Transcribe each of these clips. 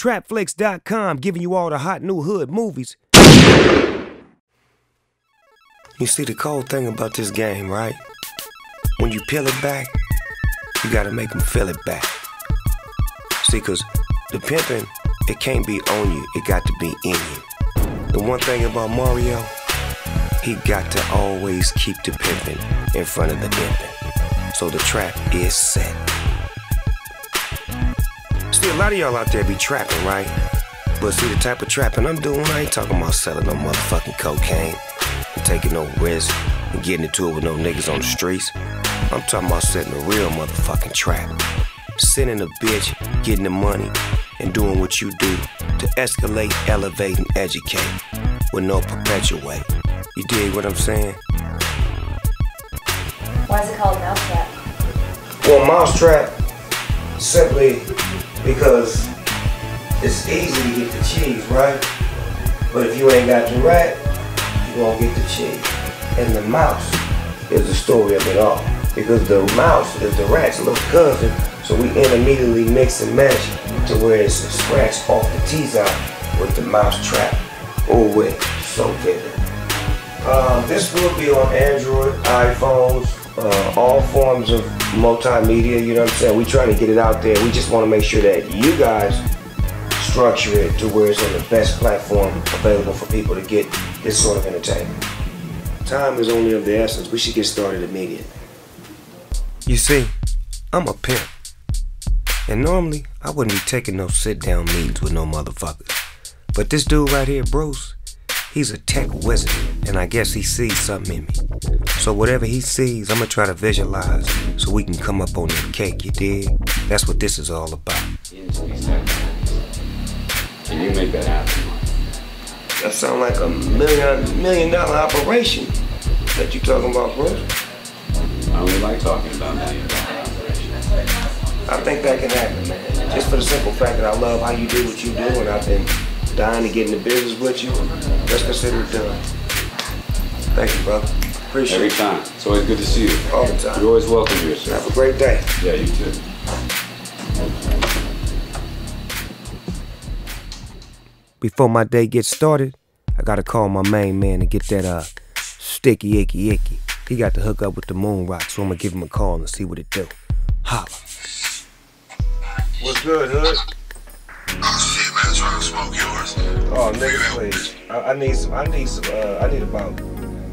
Trapflix.com giving you all the hot new hood movies. You see the cold thing about this game, right? When you peel it back, you gotta make them feel it back. See, cause the pimping, it can't be on you, it got to be in you. The one thing about Mario, he got to always keep the pimping in front of the pimping. So the trap is set. See, a lot of y'all out there be trapping, right? But see, the type of trapping I'm doing, I ain't talking about selling no motherfucking cocaine and taking no risk and getting into it with no niggas on the streets. I'm talking about setting a real motherfucking trap. Sending a bitch, getting the money, and doing what you do to escalate, elevate, and educate with no perpetuate. You dig what I'm saying? Why is it called Mousetrap? Well, mousetrap simply because it's easy to get the cheese, right? But if you ain't got the rat, you won't get the cheese. And the mouse is the story of it all. Because the mouse is the rat's little cousin, so we intermediately mix and match to where it's a scratch off the teeth out with the mouse trap. Oh wait, so vivid. Um, this will be on Android, iPhones, uh, all forms of multimedia. You know what I'm saying? We trying to get it out there. We just want to make sure that you guys structure it to where it's on the best platform available for people to get this sort of entertainment. Time is only of the essence. We should get started immediately. You see, I'm a pimp. And normally, I wouldn't be taking no sit down meetings with no motherfuckers. But this dude right here, Bruce, he's a tech wizard, and I guess he sees something in me. So whatever he sees, I'm gonna try to visualize so we can come up on that cake, you dig? That's what this is all about. And you make that happen. That sound like a million million dollar operation that you talking about, bro. I only like talking about million dollar operations. I think that can happen, man. Just for the simple fact that I love how you do what you do, and I've been dying to get into business with you. Let's consider it done. Thank you, brother. Appreciate Every it. time. It's always good to see you. All the time. You're always welcome here, sir. Have a great day. Yeah, you too. Before my day gets started, I gotta call my main man to get that uh sticky icky icky. He got to hook up with the moon rock, so I'm gonna give him a call and see what it do. Holla. What's good, Hood? Oh trying to smoke yours. Oh, nigga, please. I, I need some. I need some. Uh, I need about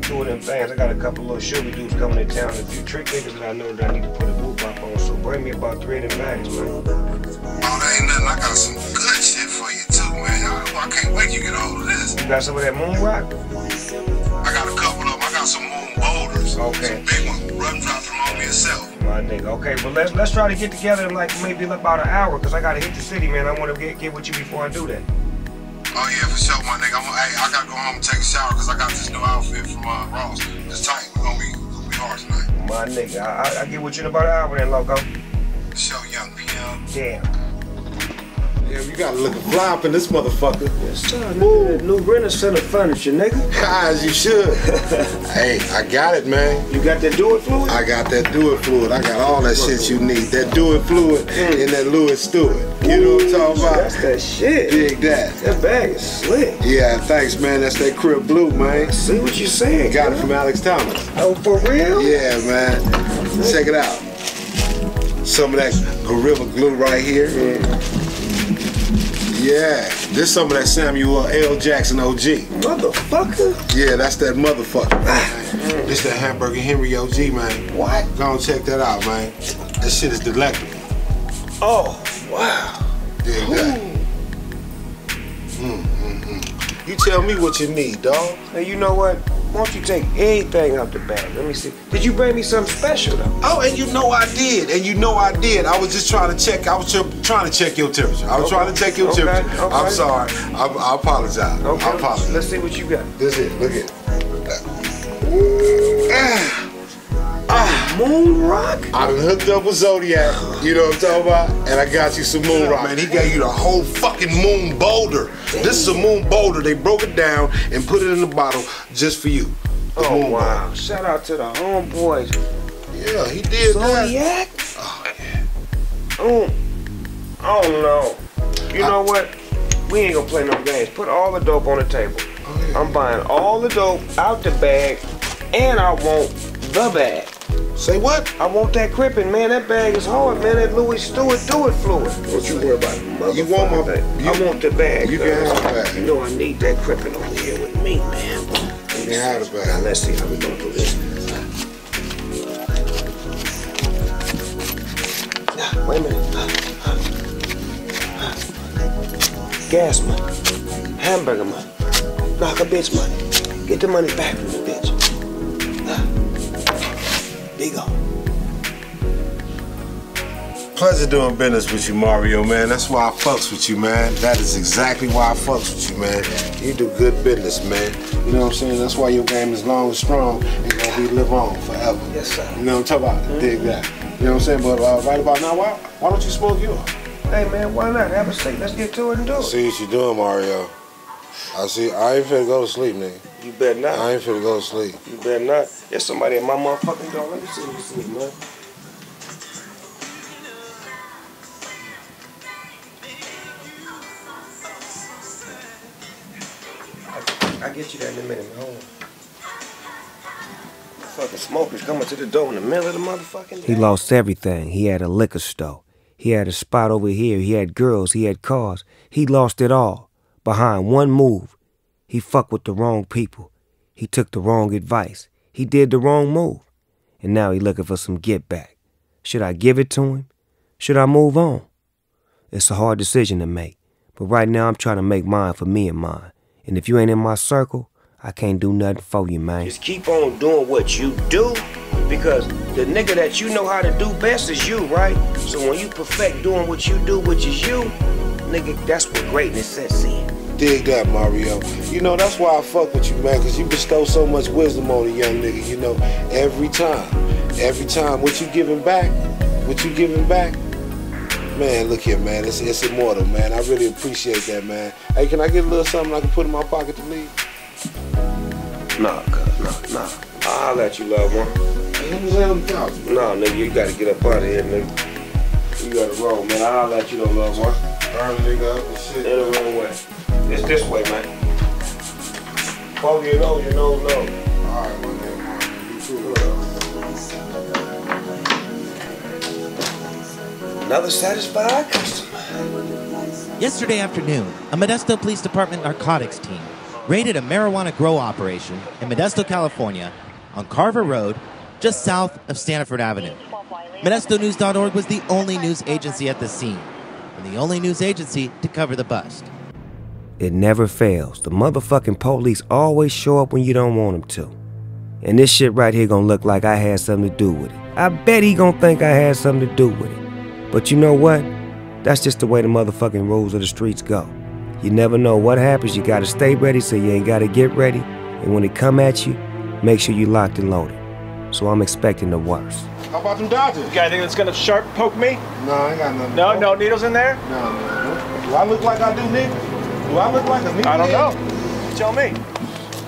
two of them things. I got a couple little sugar dudes coming in town. A few trick niggas that I know that I need to put a boot up on. So bring me about three of them bags, man. Oh, there ain't nothing. I got some good shit for you too, man. I, I can't wait to get a hold of this. You got some of that moon rock? Okay. Some big ones. Run drop them on me yourself. My nigga. Okay, well let's let's try to get together in like maybe about an hour, cause I gotta hit the city, man. I wanna get get with you before I do that. Oh yeah, for sure, my nigga. I'm, hey, I gotta go home and take a shower because I got this new outfit from uh, Ross. It's tight. We're gonna be, gonna be hard tonight. My nigga, I, I, I get with you in about an hour then, loco. Sure, young PM. Damn. Yeah, you gotta look fly up in this motherfucker. Yes, sir. Nigga, that new Renaissance furniture, nigga. As you should. hey, I got it, man. You got that do it fluid? I got that do it fluid. I got all that shit you need. That do it fluid mm. and that Louis Stewart. You know what I'm talking about? That's that shit. Dig that. That bag is slick. Yeah, thanks, man. That's that Crib Blue, man. See what you're saying? Got it from Alex Thomas. Oh, for real? Yeah, man. Check it out. Some of that Gorilla Glue right here. Yeah, this some of that Samuel L. Jackson OG. Motherfucker. Yeah, that's that motherfucker. man. This that Hamburger Henry OG, man. What? Go and check that out, man. That shit is delectable. Oh, wow. Dig that. Mm. You tell me what you need, dog. Now, you know what? Why don't you take anything out the bag? Let me see. Did you bring me something special, though? Oh, and you know I did, and you know I did. I was just trying to check. I was trying to check your temperature. I was Okay. trying to check your Okay, temperature. okay. I'm sorry. I, I apologize. Okay. I apologize. Let's see what you got. This is it. Look at. Ah. Ah. Moon rock? I done hooked up with Zodiac. You know what I'm talking about? And I got you some moon rock. Man, he gave you the whole fucking moon boulder. This is a moon boulder. They broke it down and put it in a bottle just for you. The Oh, wow. Shout out to the homeboys. boulder. Yeah, he did that. Zodiac? Oh, yeah. Oh, oh no. You know what? We ain't gonna play no games. Put all the dope on the table. Oh, yeah. I'm buying all the dope out the bag, and I want the bag. Say what? I want that crippin', man. That bag is hard, man. That Louis Stewart do it fluid. Don't you worry about it, You want my- motherfucker. you- I want the bag. you can have the bag. You know I need that crippin' over here with me, man. You can have the bag. Now let's see how we gonna do this. Now, Wait a minute. Gas money, hamburger money, knock a bitch money. Get the money back from the Pleasure doing business with you, Mario, man. That's why I fucks with you, man. That is exactly why I fucks with you, man. You do good business, man. You know what I'm saying? That's why your game is long and strong and gonna be live on forever. Yes, sir. You know what I'm talking about? Dig that. You know what I'm saying? But uh, right about now, why, why don't you smoke yours? Hey man, why not? Have a seat. Let's get to it and do I it. see what you're doing, Mario. I see. I ain't finna go to sleep, nigga. You better not. I ain't finna go to sleep. You better not. There's somebody at my motherfucking door. Let me see you see, man. Get you that in a minute, man. Hold on. Fucking smokers coming to the door in the middle of the motherfucking day. He lost everything. He had a liquor store. He had a spot over here. He had girls. He had cars. He lost it all behind one move. He fucked with the wrong people. He took the wrong advice. He did the wrong move. And now he looking for some get back. Should I give it to him? Should I move on? It's a hard decision to make. But right now I'm trying to make mine for me and mine. And if you ain't in my circle, I can't do nothing for you, man. Just keep on doing what you do because the nigga that you know how to do best is you, right? So when you perfect doing what you do, which is you, nigga, that's what greatness sets in. Dig that, Mario. You know, that's why I fuck with you, man, because you bestow so much wisdom on a young nigga, you know, every time. Every time. What you giving back, what you giving back, man, look here, man, it's, it's immortal, man. I really appreciate that, man. Hey, can I get a little something I can put in my pocket to leave? Nah, cuz, nah, nah. I'll let you, love one. Let me lay on the couch. Nah, nigga, you gotta get up out of here, nigga. You gotta roll, man. I'll let you know, love one. The nigga up and shit. In the wrong way. It's this way, man. Before you know, you know, no. All right, my nigga, Another satisfied customer. Yesterday afternoon, a Modesto Police Department narcotics team raided a marijuana grow operation in Modesto, California, on Carver Road, just south of Standiford Avenue. ModestoNews.org was the only news agency at the scene, and the only news agency to cover the bust. It never fails. The motherfucking police always show up when you don't want them to. And this shit right here gonna look like I had something to do with it. I bet he gonna think I had something to do with it. But you know what? That's just the way the motherfucking rules of the streets go. You never know what happens. You gotta stay ready so you ain't gotta get ready. And when it come at you, make sure you locked and loaded. So I'm expecting the worst. How about them Dodgers? You got anything that's gonna sharp poke me? No, I ain't got nothing. No, no needles in there? No, no. Do I look like I do, nigga? Do I look like a nigga? I don't know. Tell me.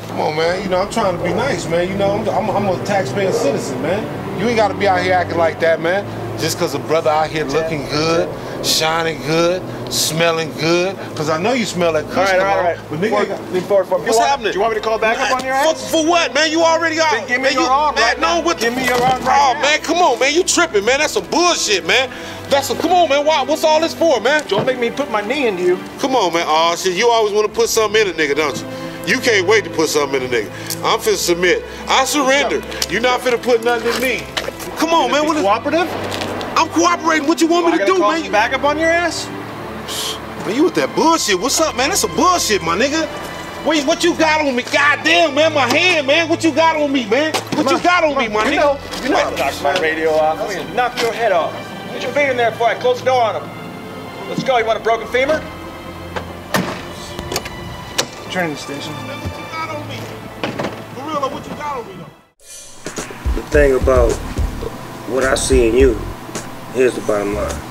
Come on, man. You know, I'm trying to be nice, man. You know, I'm, I'm, I'm a taxpaying citizen, man. You ain't got to be out here acting like that, man. Just because a brother out here looking good, shining good, smelling good. Because I know you smell that All kush right, all right, right. But nigga, Lean ain't forward, got- lean forward for me. What's happening? Do you want me to call back up on your ass? for what, man? You already out. Then give me man, your you, arm man, right no, now. what the- Give me your arm right Oh, man, come on, man. You tripping, man. That's some bullshit, man. That's some, come on, man. Why, what's all this for, man? Don't make me put my knee into you. Come on, man. Oh, shit, you always want to put something in a nigga, don't you? You can't wait to put something in a nigga. I'm finna submit. I surrender. You're not finna put nothing in me. Come on, man. What is, cooperative? I'm cooperating. What you want me I to gotta do, call man? some backup on your ass? Man, you with that bullshit. What's up, man? That's some bullshit, my nigga. Wait, what you got on me? Goddamn, man, my hand, man. What you got on me, man? What you got on me, my you nigga? Know, you know how to knock my radio off. I'm gonna knock your head off. Get your feet in there before I close the door on him. Let's go. You want a broken femur? Turn the station. What you got on me? For real, what you got on me, though? The thing about what I see in you, here's the bottom line.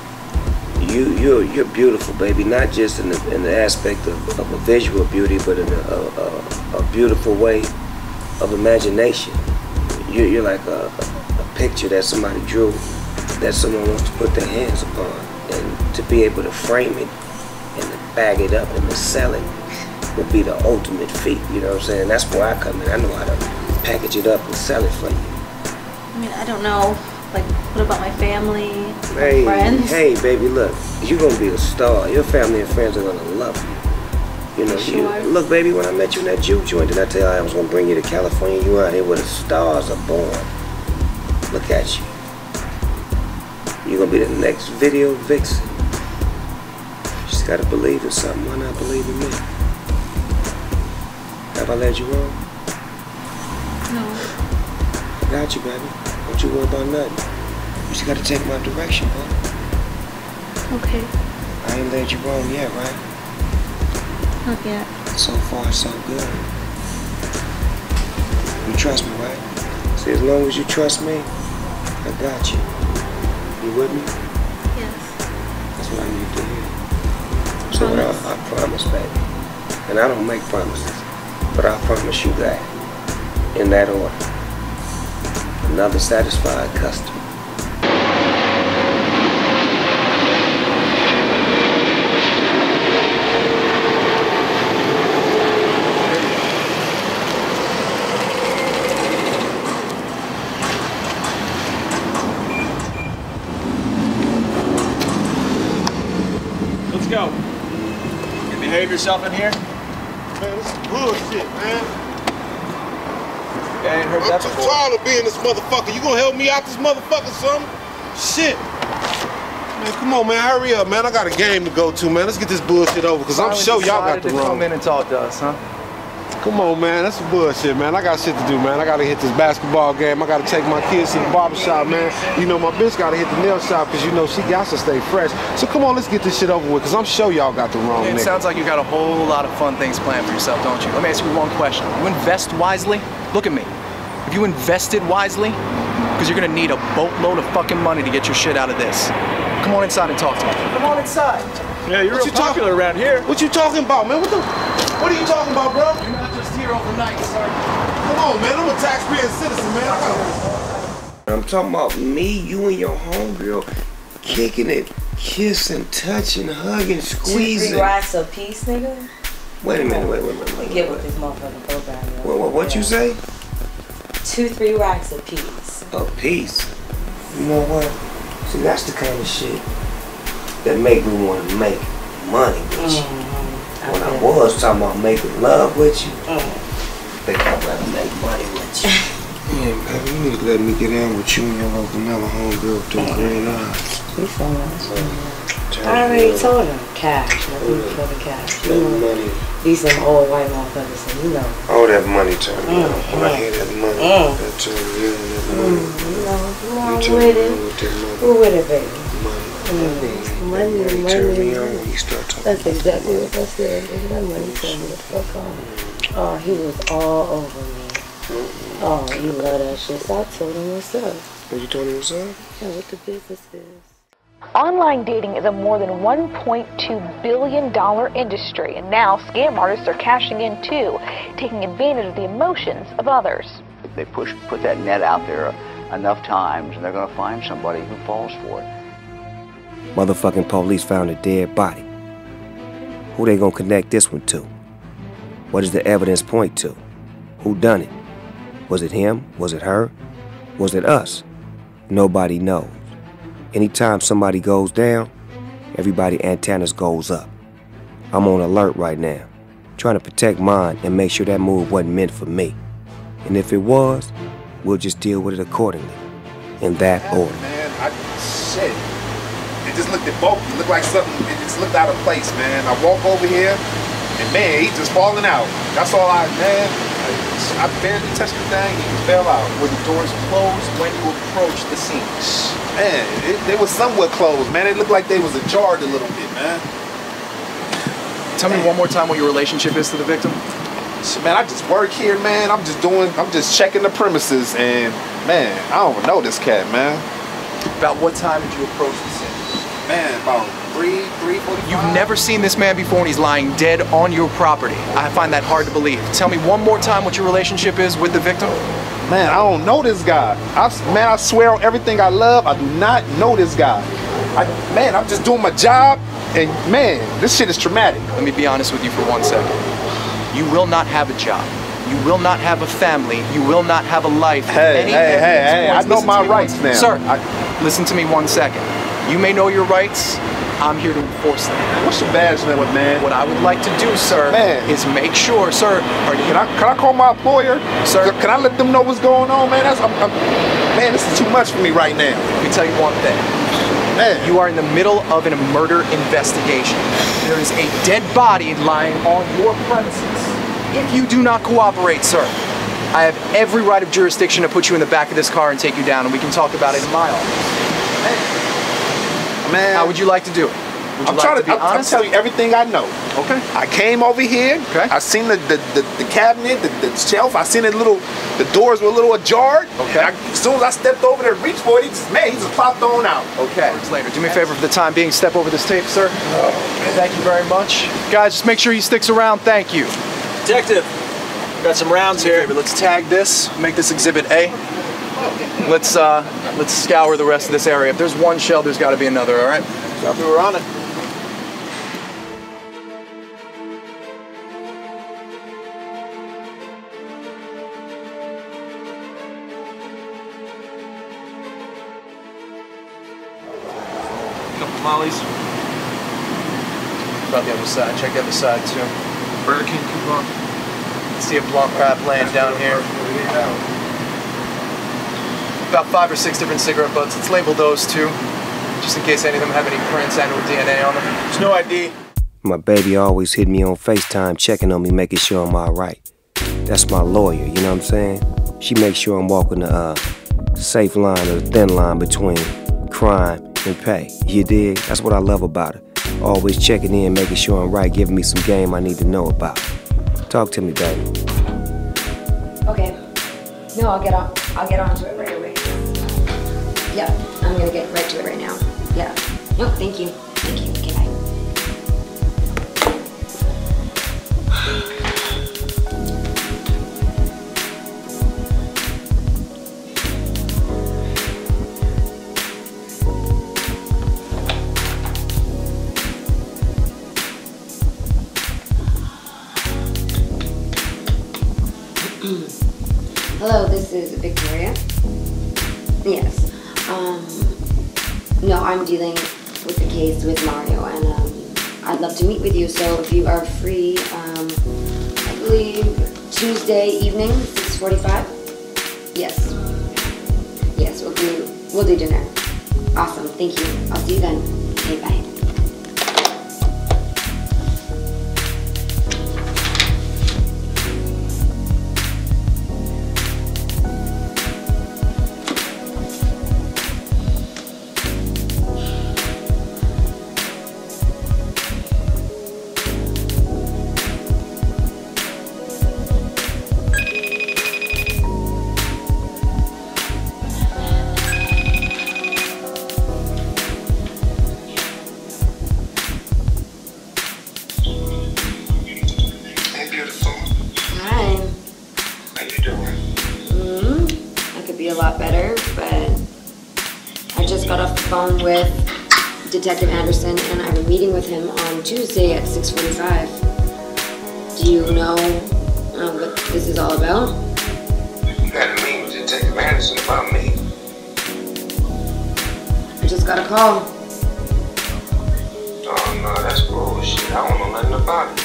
You you're you're beautiful, baby. Not just in the in the aspect of, of a visual beauty, but in a, a, a, beautiful way of imagination. You're, you're like a, a picture that somebody drew, that someone wants to put their hands upon, and to be able to frame it and bag it up and to sell it would be the ultimate feat. You know what I'm saying? That's where I come in. I know how to package it up and sell it for you. I mean, I don't know. Like, what about my family, my Hey, friends? hey, baby, look, you're gonna be a star. Your family and friends are gonna love you. You know, you, look, baby, when I met you in that juke joint, did I tell you I was gonna bring you to California? You out here where the stars are born. Look at you. You're gonna be the next video vixen. Just gotta believe in something. Why not believe in me? Have I led you wrong? No. I got you, baby. Don't you worry about nothing. You just gotta take my direction, bro. Okay. I ain't led you wrong yet, right? Not yet. So far, so good. You trust me, right? See, as long as you trust me, I got you. You with me? Yes. That's what I need to hear. So what I, I promise, baby. And I don't make promises, but I promise you that. In that order. Another satisfied customer. Let's go. You behave yourself in here? Man, this is bullshit, man. Yeah, I ain't heard I'm that too tired of being this motherfucker. You gonna help me out this motherfucker, son? Shit. Man, come on, man. Hurry up, man. I got a game to go to, man. Let's get this bullshit over, because I'm sure y'all got the to wrong. come in and talk to us, huh? Come on, man. That's some bullshit, man. I got shit to do, man. I gotta hit this basketball game. I gotta take my kids to the barber shop, man. You know, my bitch gotta hit the nail shop because you know she got to stay fresh. So come on, let's get this shit over with because I'm sure y'all got the wrong It nigga. sounds like you got a whole lot of fun things planned for yourself, don't you? Let me ask you one question. You invest wisely? Look at me. Have you invested wisely? Because you're gonna need a boatload of fucking money to get your shit out of this. Come on inside and talk to me. Come on inside. Yeah, you're What real you talk- popular around here. What you talking about, man? What the? What are you talking about, bro? You're not just here overnight, sir. Come on, man. I'm a taxpaying citizen, man. I gotta. I'm talking about me, you and your homegirl kicking it, kissing, touching, hugging, Two, squeezing. three racks a piece, nigga. Wait a minute, wait, wait, wait, We wait. get wait, with this motherfucking program. yo. What, what, what you say? Two, three racks a piece. A piece. You know what? See, that's the kind of shit that make me want to make money with you. Mm-hmm. When I was talking about making love with you, Mm. think I'd rather make money with you. Yeah, baby, you need to let me get in with you and your little vanilla homegirl with them green eyes. You feel me? I already told him cash, nothing for the cash. You That know, money, these some old white motherfuckers, so you know. all that money turn me on. Mm, When I mm, hear that money, mm. that turn me on, that Mm, money. you know, you know, You with it. with that money. Who with it, baby? Money. Mm, money, Money turn me money. on when you start talking. That's exactly what I said. That money turned me the fuck on. Oh, he was all over me. Oh, he love that shit. So I told him what's up. What you told me what's up? Yeah, what the business is. Online dating is a more than $1.2 billion industry, and now scam artists are cashing in too, taking advantage of the emotions of others. They push, put that net out there enough times, and they're going to find somebody who falls for it. Motherfucking police found a dead body. Who they gonna connect this one to? What does the evidence point to? Who done it? Was it him? Was it her? Was it us? Nobody knows. Anytime somebody goes down, everybody antennas goes up. I'm on alert right now, trying to protect mine and make sure that move wasn't meant for me. And if it was, we'll just deal with it accordingly. In that order. Man, I shit. It just looked at both. It looked like something. It just looked out of place, man. I walk over here, and man, he just falling out. That's all I, man. I, barely touched the thing. He fell out. Were the doors closed when you approach the scene? Man, it, they was somewhat closed, man. It looked like they was ajar a little bit, man. Tell me one more time what your relationship is to the victim. Shit, Man, I just work here, man. I'm just doing. I'm just checking the premises, and man, I don't know this cat, man. About what time did you approach the scene? Man, about three, three forty. You've never seen this man before and he's lying dead on your property. I find that hard to believe. Tell me one more time what your relationship is with the victim. Man, I don't know this guy. I, man, I swear on everything I love, I do not know this guy. I, man, I'm just doing my job, and man, this shit is traumatic. Let me be honest with you for one second. You will not have a job. You will not have a family. You will not have a life. Hey, any hey, hey, hey, I know my one- rights now. Sir, listen to me one second. You may know your rights. I'm here to enforce them. What's your badge number, man? What I would like to do, sir, Man. is make sure, sir. Are you, Can I can I call my employer, Sir. Can I let them know what's going on, man? That's I'm, I'm, man, this is too much for me right now. Let me tell you one thing. Man, You are in the middle of a murder investigation. There is a dead body lying on your premises. If you do not cooperate, sir, I have every right of jurisdiction to put you in the back of this car and take you down, and we can talk about it in my office. Man, How would you like to do it? Would you I'm like trying to to. be I'm, I'm honest? telling you everything I know. Okay. I came over here. Okay. I seen the the, the, the cabinet, the, the shelf. I seen it little. The doors were a little ajar. Okay. I, as soon as I stepped over there, to reach for it, he just man, he just popped on out. Okay. Later. Do me a favor for the time being. Step over this tape, sir. Oh, Thank you very much. Guys, just make sure he sticks around. Thank you. Detective, got some rounds here. Favor, let's tag this. Make this Exhibit A. Let's uh, let's scour the rest of this area. If there's one shell, there's got to be another. All right. Copy, we're on it. Couple mollies. About the other side. Check the other side too. Burger King coupon. See a blunt crab laying down here. About five or six different cigarette butts. Let's label those too, just in case any of them have any prints and or DNA on them. There's no ID. My baby always hit me on FaceTime, checking on me, making sure I'm alright. That's my lawyer, you know what I'm saying? She makes sure I'm walking the uh, safe line or the thin line between crime and pay. You dig? That's what I love about her. Always checking in, making sure I'm right, giving me some game I need to know about. Talk to me, baby. Okay. No, I'll get on. I'll get onto it right away. Yeah, I'm gonna get right to it right now. Yeah. No, thank you. Thank you. Okay. Hello, this is Victoria. Yes. Um, no, I'm dealing with the case with Mario, and um, I'd love to meet with you. So if you are free, um, I believe Tuesday evening, 6:45. Yes. Yes, we'll do we'll do dinner. Awesome. Thank you. I'll see you then. Okay, bye. On Tuesday at 6:45. Do you know uh, what this is all about? You got a meeting with Detective Anderson about me. I just got a call. Oh no, that's bullshit. I don't know nothing about it.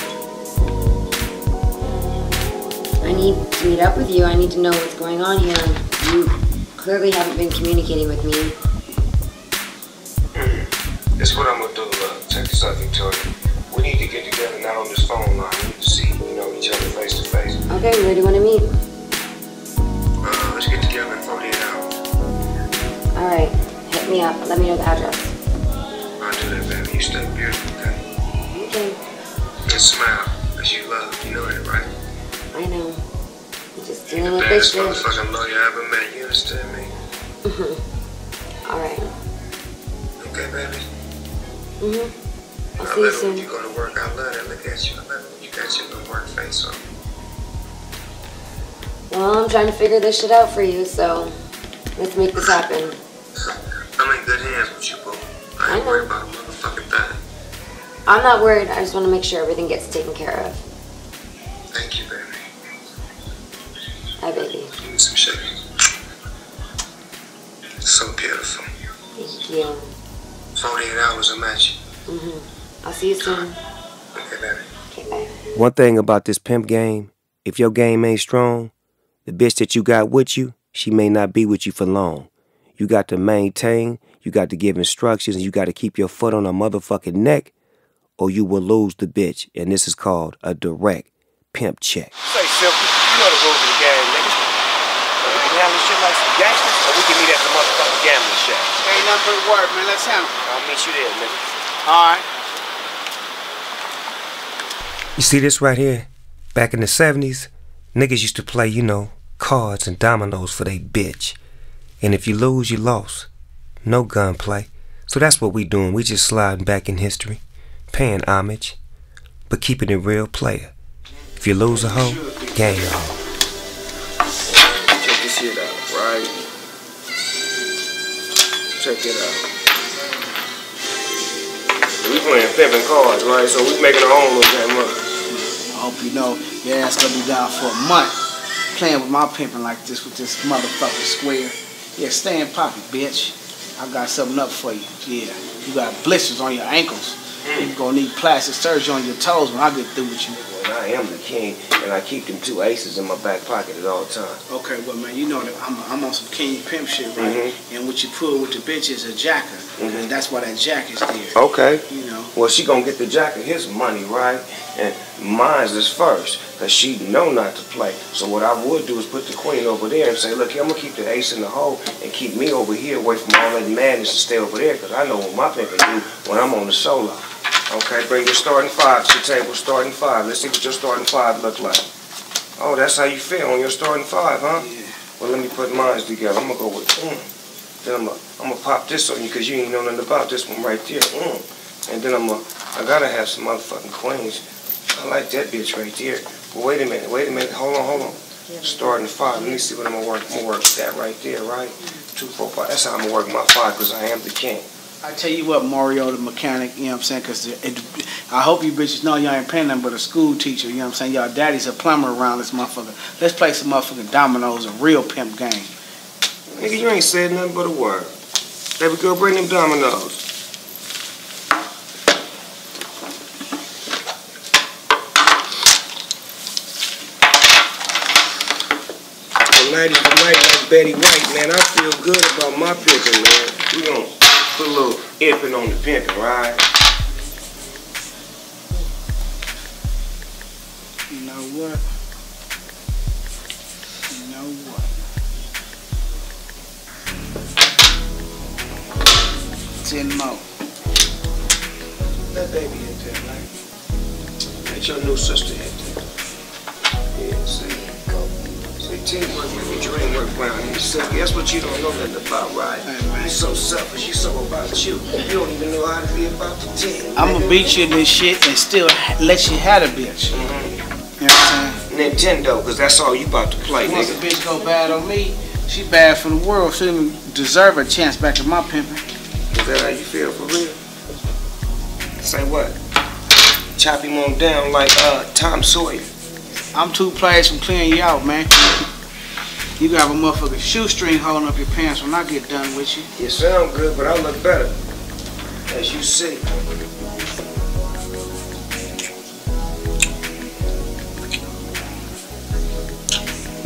I need to meet up with you. I need to know what's going on here. You clearly haven't been communicating with me. This is what I'm gonna do. Check this out, Victoria. We need to get together, not on this phone line. We need to see, you know, each other face to face. Okay, where do you want to meet? Uh, let's get together in 48 hours. All right, hit me up. Let me know the address. I'll do that, baby. You stay beautiful, okay? Okay, And smile, cause you love. You know that, right? I know. I'm just You're the with this baddest motherfucking lawyer I ever met. You understand me? All right. Okay, baby. Mhm. I'll I you love it when you go to work. I love that. Look at you. I love it when you got your little work face on. Well, I'm trying to figure this shit out for you, so let's make this happen. I'm in good hands with you, boo. I ain't I know. I'm not worried. I just want to make sure everything gets taken care of. Thank you, baby. Hi, baby. Give me some shake. So beautiful. Thank you. 48 hours, I'm at you. Mm-hmm. I'll see you soon. Okay, baby. Okay, bye. One thing about this pimp game, if your game ain't strong, the bitch that you got with you, she may not be with you for long. You got to maintain, you got to give instructions, and you got to keep your foot on her motherfucking neck, or you will lose the bitch. And this is called a direct pimp check. Say simple. You know the rules of the game, nigga. Uh, we can handle shit like some gangsters, or we can meet at the motherfucking gambling shack. Ain't nothing but work, man. Let's handle it. I'll meet you there, nigga. All right. You see this right here? Back in the 70s, niggas used to play, you know, cards and dominoes for they bitch. And if you lose, you lost. No gunplay. So that's what we doing. We just sliding back in history, paying homage, but keeping it real player. If you lose a hoe, gain a hoe. Check this shit out, right? Check it out. We playing pimping cards, right? So we making our own little game up. Hope you know your ass gonna be down for a month playing with my pimping like this with this motherfucking square. Yeah, stay in pocket, bitch. I got something up for you. Yeah, you got blisters on your ankles. You gonna need plastic surgery on your toes when I get through with you. And I am the king, and I keep them two aces in my back pocket at all times. Okay, well, man, you know that I'm, I'm on some king pimp shit, right? Mm-hmm. And what you pull with the bitch is a jacker. And that's why that jack is there. Okay. You know. Well, she gonna get the jack of his money, right? And mine's is first, cause she know not to play. So what I would do is put the queen over there and say, look, I'm gonna keep the ace in the hole and keep me over here away from all that madness and stay over there, cause I know what my pimping do when I'm on the solo. Okay, bring your starting five to the table. Starting five. Let's see what your starting five look like. Oh, that's how you feel on your starting five, huh? Yeah. Well, let me put mine together. I'm gonna go with mm. Then I'm gonna, I'm gonna pop this on you because you ain't know nothing about this one right there. Mm. And then I'm gonna, I gotta have some motherfucking queens. I like that bitch right there. But wait a minute, wait a minute. Hold on, hold on. Starting five. Let me see what I'm gonna work. I'm gonna work that right there, right? Mm-hmm. Two, four, five. That's how I'm gonna work my five because I am the king. I tell you what, Mario, the mechanic, you know what I'm saying? Because I hope you bitches know y'all ain't paying them but a school teacher, you know what I'm saying? Y'all daddy's a plumber around this motherfucker. Let's play some motherfucking dominoes, a real pimp game. Nigga, you ain't said nothing but a word. Baby girl, bring them dominoes. Tonight is night like Betty White, man. I feel good about my pimping, man. We gonna put a little imping on the pimping, right? You know what? You know what? Ten more. That baby hit there, right? Let your new sister hit there. Yeah, see, go. See, teamwork make the dream work round here. Silky, that's what you don't know nothing about, right? You're so selfish, you're so about you. You don't even know how to be about the team. I'm gonna beat you in this shit and still let you have a bitch. You know what I'm saying? Nintendo, because that's all you about to play, Once nigga. a bitch go bad on me, she bad for the world. She didn't deserve a chance back in my pimping. Is that how you feel for real? Say what? Chop him on down like uh Tom Sawyer. I'm two players from clearing you out, man. You got a motherfucking shoestring holding up your pants when I get done with you. You sound good, but I look better. As you see.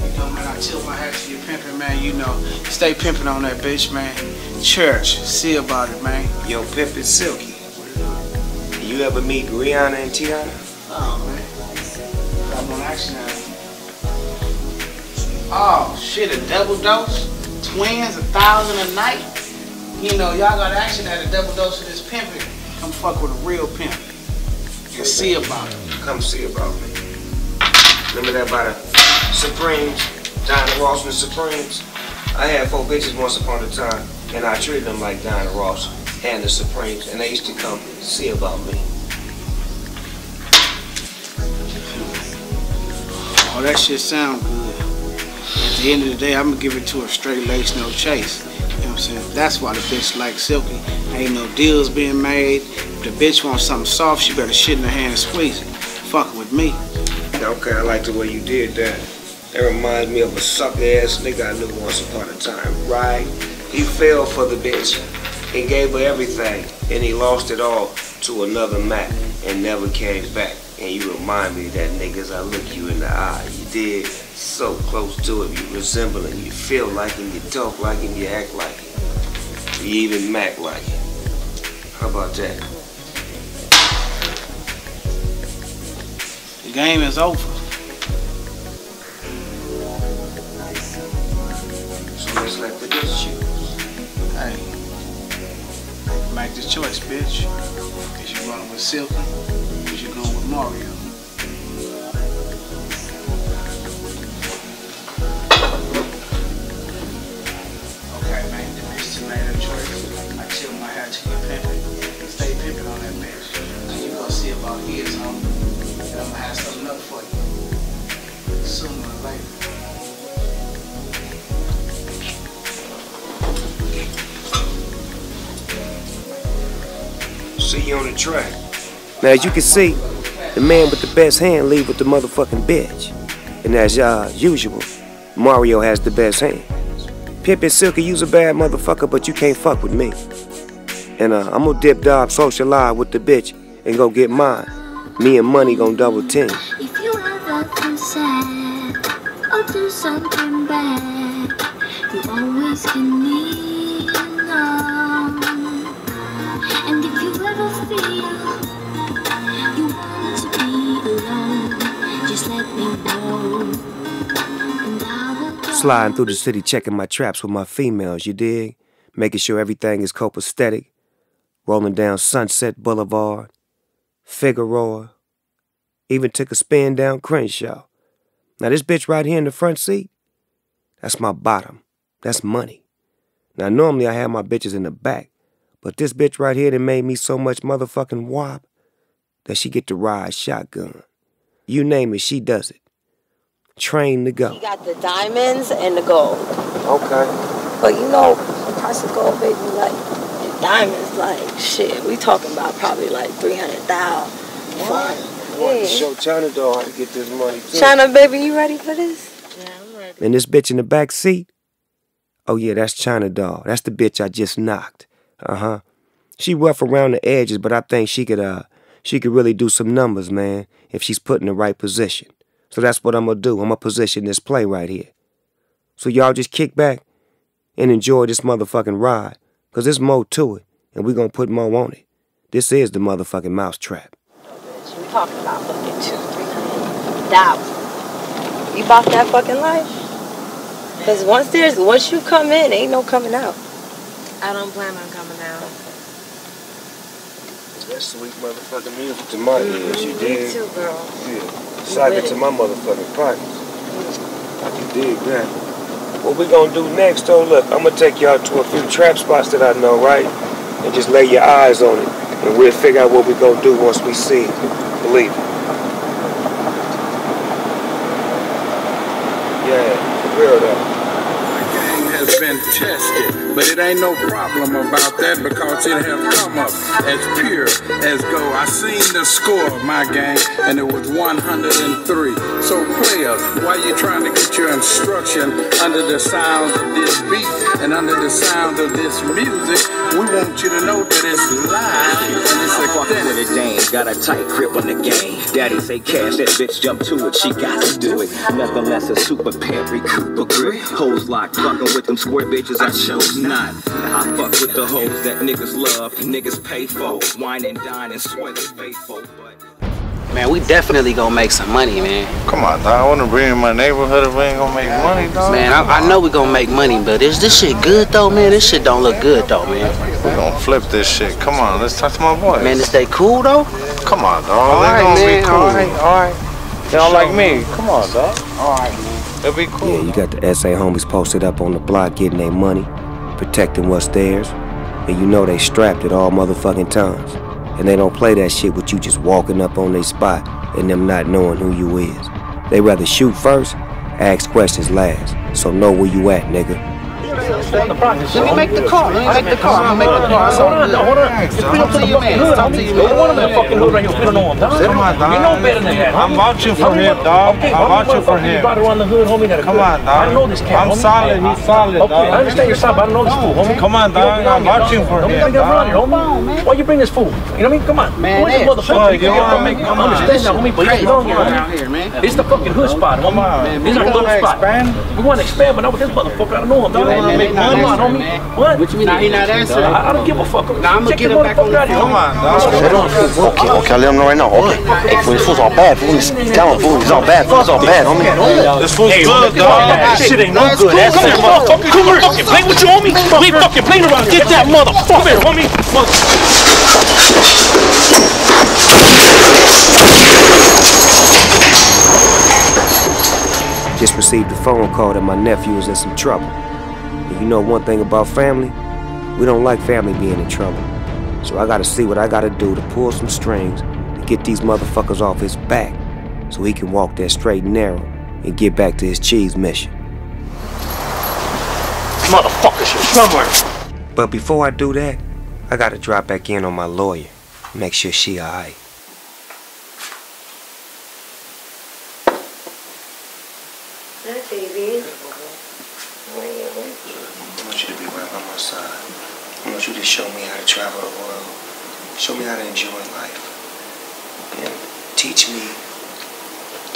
You know, man, I tilt my hat to your pimping, man. You know, stay pimping on that bitch, man. Church, see about it, man. Yo, Pimp is silky. You ever meet Rihanna and Tiana? Oh, man. Got one action of Oh, shit, a double dose? Twins, a thousand a night? You know, y'all got action at a double dose of this pimping. Come fuck with a real pimp. And see about it. Come see about me. Remember that by the Supremes, Diana Ross and the Supremes? I had four bitches once upon a time, and I treated them like Diana Ross and the Supremes, and they used to come see about me. Oh, that shit sound good. At the end of the day, I'm gonna give it to a straight lace, no chase. You know what I'm saying? That's why the bitch like Silky. Ain't no deals being made. If the bitch wants something soft, she better shit in her hand and squeeze it. Fuck with me. Okay, I like the way you did that. That reminds me of a sucker ass nigga I knew once upon a time, right? He fell for the bitch He gave her everything, and he lost it all to another Mac and never came back. And you remind me that niggas, I look you in the eye. You did so close to him, you resemble him, you feel like him, you talk like him, you act like him. You even act like him. How about that? The game is over. So let's let the bitch choose. Hey, make the choice, bitch. Is you going with Silky? Is you going with Mario? See you on the track. Now, as you can see, the man with the best hand leave with the motherfucking bitch. And as uh, usual, Mario has the best hand. Pimp and Silky, you's a bad motherfucker, but you can't fuck with me. And uh, I'm gonna dip dog socialize with the bitch and go get mine. Me and Money gonna double team. If you ever feel sad or do something bad, you always can lean Sliding through the city, checking my traps with my females, you dig? Making sure everything is copacetic. Rolling down Sunset Boulevard, Figueroa. Even took a spin down Crenshaw. Now, this bitch right here in the front seat, that's my bottom. That's money. Now, normally I have my bitches in the back, but this bitch right here that made me so much motherfucking wop that she get to ride shotgun. You name it, she does it. Train to go. He got the diamonds and the gold. Okay. But you know, the price of gold, baby, like the diamonds, like shit. We talking about probably like three hundred thousand. Want to show China Doll how to get this money too. China, baby, you ready for this? Yeah, I'm ready. And this bitch in the back seat? Oh yeah, that's China Doll. That's the bitch I just knocked. Uh-huh. She rough around the edges, but I think she could uh she could really do some numbers, man, if she's put in the right position. So that's what I'm gonna do. I'm gonna position this play right here. So y'all just kick back and enjoy this motherfucking ride. Cause there's more to it, and we gonna put more on it. This is the motherfucking mousetrap. You talking about fucking two, three hundred thousand. You bought that fucking life? Cause once there's once you come in, ain't no coming out. I don't plan on coming out. That's sweet motherfucking music to my mm, ears, you Me dig? too, girl. Yeah. Cycle to my motherfucking pockets. I can dig that. What we gonna do next though, look, I'm gonna take y'all to a few trap spots that I know, right? And just lay your eyes on it. And we'll figure out what we gonna do once we see it. Believe it. Yeah, for real though. game has been tested, but it ain't no problem about that because it have come up as pure as gold. I seen the score of my game, and it was 103. So players, while you trying to get your instruction under the sound of this beat and under the sound of this music, we want you to know that it's live and it's authentic. with it, Dame. Got a tight grip on the game. Daddy say cash, that bitch jump to it. She got to do it. Nothing less a super pimp, recoup a grip. Hoes locked, fucking with them square bitches. I chose not. I fuck with the hoes that niggas love, niggas pay for. Wine and dine and swear they faithful. Man, we definitely gonna make some money, man. Come on, dog. I want to bring in my neighborhood if we ain't gonna make money, dog. Man, I, I know we gonna make money, but is this shit good though, man? This shit don't look good though, man. We gonna flip this shit. Come on, let's talk to my boys. Man, is they cool though? Come on, dog. All they right, gonna man, be cool. all right, all right. They don't like me. Come on, dog. All right, man. They'll be cool. Yeah, you got the SA homies posted up on the block getting their money, protecting what's theirs, and you know they strapped at all motherfucking times. And they don't play that shit with you just walking up on their spot and them not knowing who you is. They rather shoot first, ask questions last. So know where you at, nigga. Let me make the call. Let me make the call. I'm gonna make the call. Hold on, hold on. Just bring him to the fucking hood, homie. Ain't one of them fucking hood right here. We don't know him, dog. On, dog. You know better than that. I'm homie. vouching for him, dog. I'm how vouching for him. You brought around the hood, homie. That Come on, dog. I know this cat. I'm homie. solid. He's solid, Okay, dog. I understand you're solid, but I know this fool, homie. Come on, dog. I'm here, vouching for him, gotta get around dog. Why you bring this fool? You know what I mean? Come on. Man, Who is this motherfucker? Boy, You you can't wanna make make- come on. understand now, homie, but you Crazy belong here, around homie. here, man. This the fucking hood spot, homie. on. This is our You little spot. expand? We want to expand, but not with this motherfucker. I don't know him, dog. You wanna make Come money? on, homie. What? What you mean? Nah, he not answering. I, I don't give a fuck. Nah, I'ma get him back on motherfucker the out here, phone. homie. Come on, dog. Okay, okay, I'll let him know right now. Okay. Hey, fool, this fool's all bad, fool. He's, tell him, fool, he's all bad, fool, he's all bad, homie. This fool's good, look that. dog. This shit ain't no good. That's Come here, motherfucker. Come here. Fucking play with you, homie. We ain't fucking playing around. Get that motherfucker, homie. Just received a phone call that my nephew was in some trouble. You know one thing about family? We don't like family being in trouble. So I gotta see what I gotta do to pull some strings to get these motherfuckers off his back so he can walk that straight and narrow and get back to his cheese mission. Motherfuckers here somewhere. But before I do that, I gotta drop back in on my lawyer. Make sure she alright. Hi, baby. I want you to be right by my side. I want you to show me how to travel the world. Show me how to enjoy life. And teach me,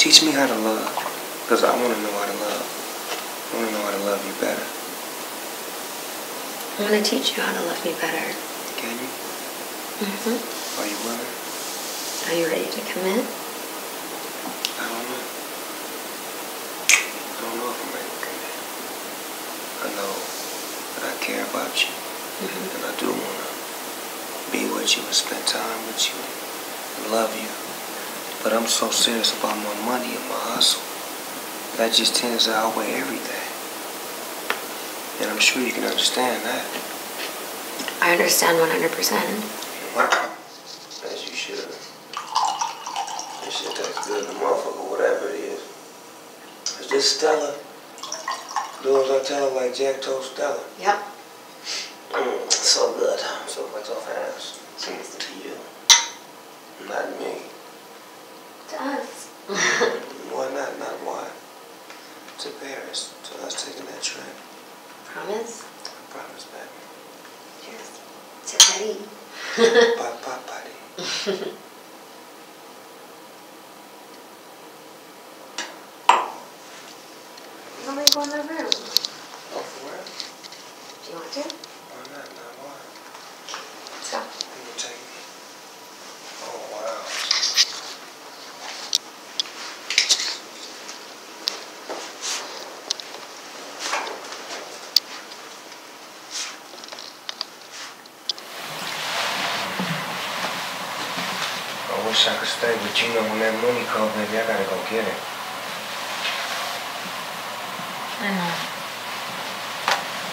teach me how to love. Because I want to know how to love. I want to know how to love you better. I'm gonna teach you how to love me better. Can you? hmm Are you willing? Are you ready to commit? I don't know. I don't know if I'm ready to commit. I know that I care about you. And I do want to be with you and spend time with you and love you. But I'm so serious about my money and my hustle. That just tends to outweigh everything. And I'm sure you can understand that. I understand 100%. As you should. This shit tastes good, the motherfucker, whatever it is. Is this Stella? Do as I tell her like Jack told Stella. Yep. Mm, so good. So much so fast. Mm, to you. Not me. Does. Why not? Not why. To Paris. So us taking that trip. Promise? I promise, baby. Cheers. To Teddy. Bye, bye, buddy. Let me go in the room. Oh, for real? Do you want to? Why not? Not why? Let's go. You gonna take me? Oh, wow. I wish I could stay, but you know when that money comes, baby, I gotta go get it. I know.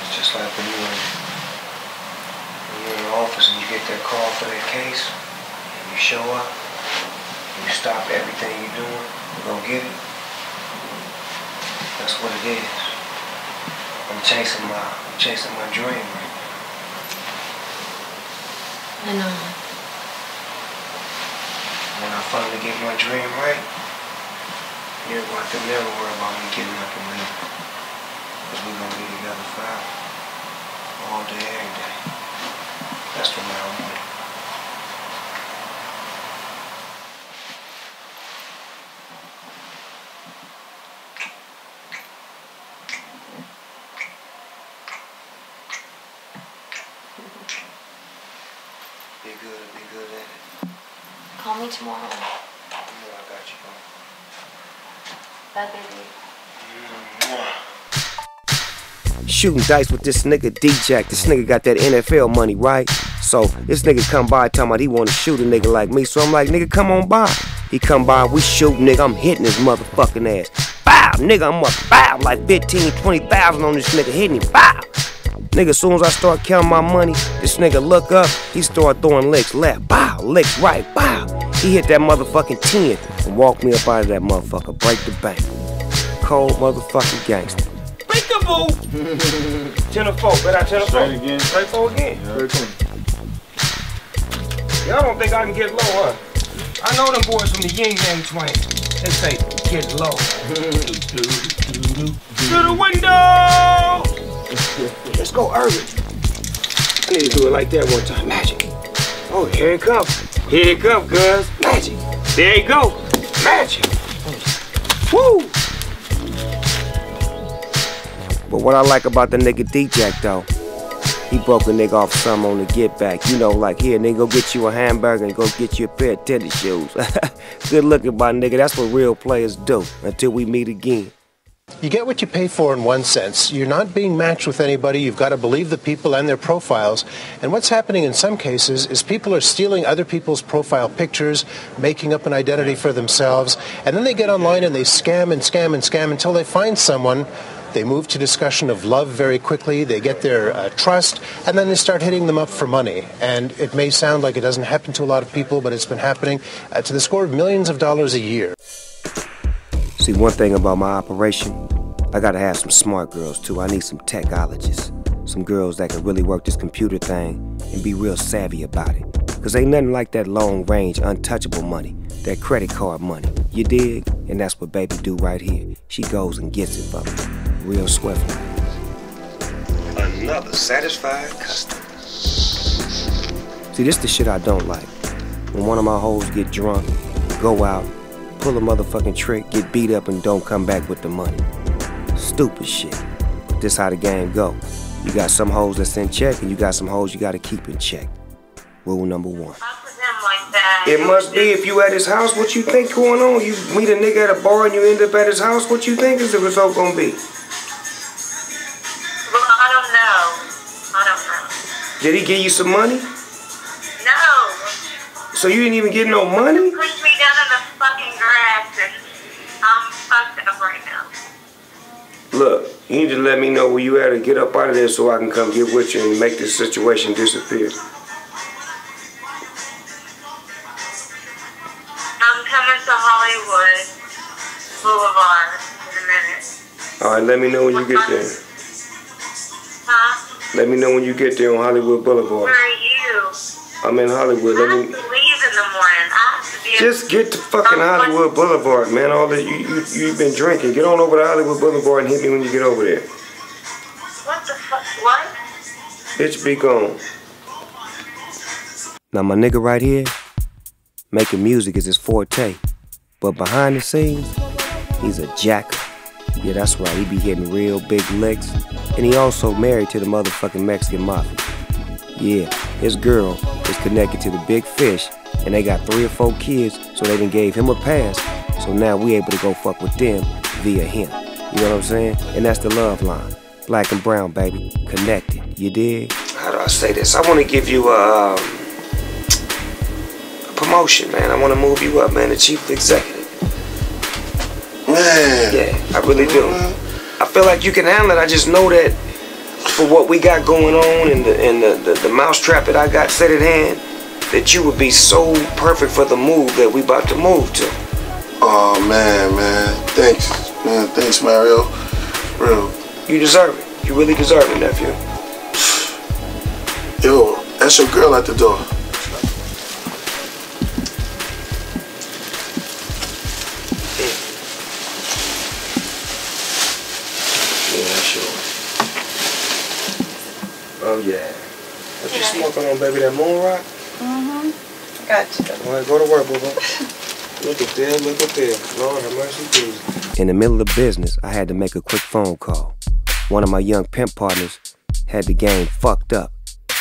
It's just like when you in, when you're in the office and you get that call for that case, and you show up, and you stop everything you're doing to go get it. That's what it is. I'm chasing my, I'm chasing my dream eh, right now. I know. When I finally get my dream right, you're going to never worry about me getting up and leaving. Because we're going to be together forever. All day, every day. That's the way I want it. Be good, be good at it. Tomorrow. You know I got you, bro. Bye, baby. Mm-hmm. Shooting dice with this nigga D-Jack. This nigga got that NFL money, right? So this nigga come by talking about he wanna shoot a nigga like me. So I'm like, nigga, come on by. He come by, we shoot, nigga. I'm hitting his motherfucking ass. Bow, nigga, I'm up, bow, like 15, 20,000 on this nigga hitting him. Bow. Nigga, soon as I start counting my money, this nigga look up, he start throwing licks left, bow, licks right, bow. He hit that motherfucking 10 and walked me up out of that motherfucker, break the bank. Cold motherfucking gangster. Break up boo. ten or four. Bet I ten or four. Straight again. Straight four again. Y'all don't think I can get low, huh? I know them boys from the Ying Yang Twins. They say get low. to the window. Let's go early. I need to do it like that one time. Magic. Oh, here it comes. Here it come, cuz. Magic. There you go. Magic. Woo! But what I like about the nigga D-Jack though, he broke a nigga off some on the get back. You know, like here, nigga, go get you a hamburger and go get you a pair of tennis shoes. Good looking, my nigga. That's what real players do. Until we meet again. You get what you pay for in one sense. You're not being matched with anybody. You've got to believe the people and their profiles. And what's happening in some cases is people are stealing other people's profile pictures, making up an identity for themselves, and then they get online and they scam and scam and scam until they find someone. They move to discussion of love very quickly. They get their uh, trust, and then they start hitting them up for money. And it may sound like it doesn't happen to a lot of people, but it's been happening uh, to the score of millions of dollars a year. See, one thing about my operation, I gotta have some smart girls too. I need some techologists. Some girls that can really work this computer thing and be real savvy about it. Cause ain't nothing like that long range, untouchable money, that credit card money. You dig? And that's what baby do right here. She goes and gets it for me. Real swiftly. Another satisfied customer. See, this the shit I don't like. When one of my hoes get drunk, go out, pull a motherfucking trick, get beat up, and don't come back with the money. Stupid shit. This how the game go. You got some hoes that's in check, and you got some hoes you gotta keep in check. Rule number one. It must be if you at his house, what you think going on? You meet a nigga at a bar and you end up at his house, what you think is the result gonna be? Well, I don't know. I don't know. Did he give you some money? No. So you didn't even get no money? Look, you need to let me know where you at and get up out of there so I can come get with you and make this situation disappear. I'm coming to Hollywood Boulevard in a minute. All right, let me know when you get there. Huh? Let me know when you get there on Hollywood Boulevard. Where are you? I'm in Hollywood. Let I me have to leave in the morning. I have to be just get to fucking Hollywood Boulevard, man. All that you you you've been drinking. Get on over to Hollywood Boulevard and hit me when you get over there. What the fuck? What? Bitch, be gone. Now, my nigga right here, making music is his forte. But behind the scenes, he's a jacker. Yeah, that's right, he be hitting real big licks. And he also married to the motherfucking Mexican mafia. Yeah, his girl is connected to the big fish, and they got three or four kids, so they done gave him a pass. So now we able to go fuck with them via him. You know what I'm saying? And that's the love line. Black and brown, baby. Connected. You dig? How do I say this? I want to give you a, um, a promotion, man. I want to move you up, man, to chief executive. Man. Yeah, I really do. I feel like you can handle it. I just know that for what we got going on and the and the, the, the mousetrap that I got set at hand, that you would be so perfect for the move that we about to move to. Oh man, man. Thanks. Man, thanks, Mario. Real. You deserve it. You really deserve it, nephew. Yo, that's your girl at the door. Oh yeah. What you smoking on, baby? That moon rock? Mm-hmm. Got you. All right, go to work, boo. Look at there, look at there. Lord have mercy, Jesus. In the middle of business, I had to make a quick phone call. One of my young pimp partners had the game fucked up.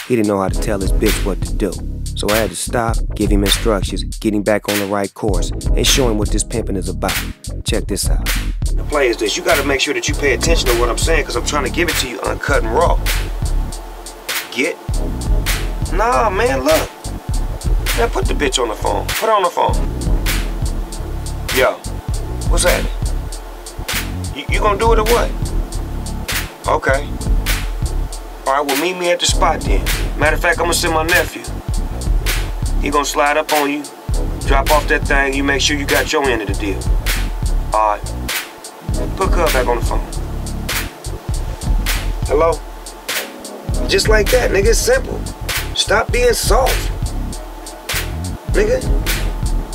He didn't know how to tell his bitch what to do. So I had to stop, give him instructions, get him back on the right course, and show him what this pimping is about. Check this out. The play is this. You gotta make sure that you pay attention to what I'm saying, because I'm trying to give it to you uncut and raw. Get? Nah, man, look. Now put the bitch on the phone. Put her on the phone. Yo, what's that? You, you gonna do it or what? Okay. Alright, well meet me at the spot then. Matter of fact, I'm gonna send my nephew. He gonna slide up on you, drop off that thing, you make sure you got your end of the deal. Alright. Put Cub back on the phone. Hello? Just like that, nigga. It's simple. Stop being soft. Nigga.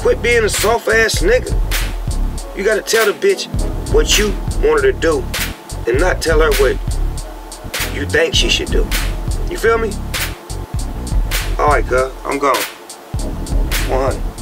Quit being a soft ass nigga. You gotta tell the bitch what you want her to do and not tell her what you think she should do. You feel me? Alright, cuz. I'm gone. 100.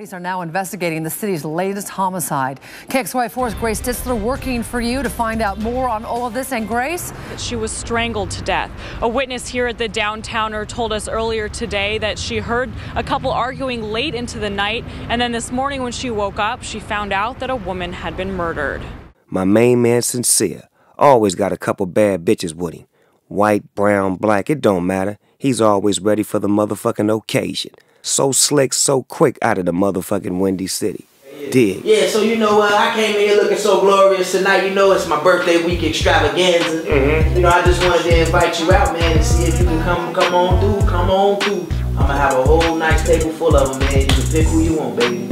Police are now investigating the city's latest homicide. KXY4's Grace Ditzler working for you to find out more on all of this. And Grace? She was strangled to death. A witness here at the downtowner told us earlier today that she heard a couple arguing late into the night, and then this morning when she woke up, she found out that a woman had been murdered. My main man, Sincere, always got a couple bad bitches with him. White, brown, black, it don't matter. He's always ready for the motherfucking occasion. So slick, so quick out of the motherfucking Windy City. Dig. Yeah, so you know what? I came in here looking so glorious tonight. You know, it's my birthday week extravaganza. Mm-hmm. You know, I just wanted to invite you out, man, and see if you can come, come on through, come on through. I'm gonna have a whole nice table full of them, man. You can pick who you want, baby.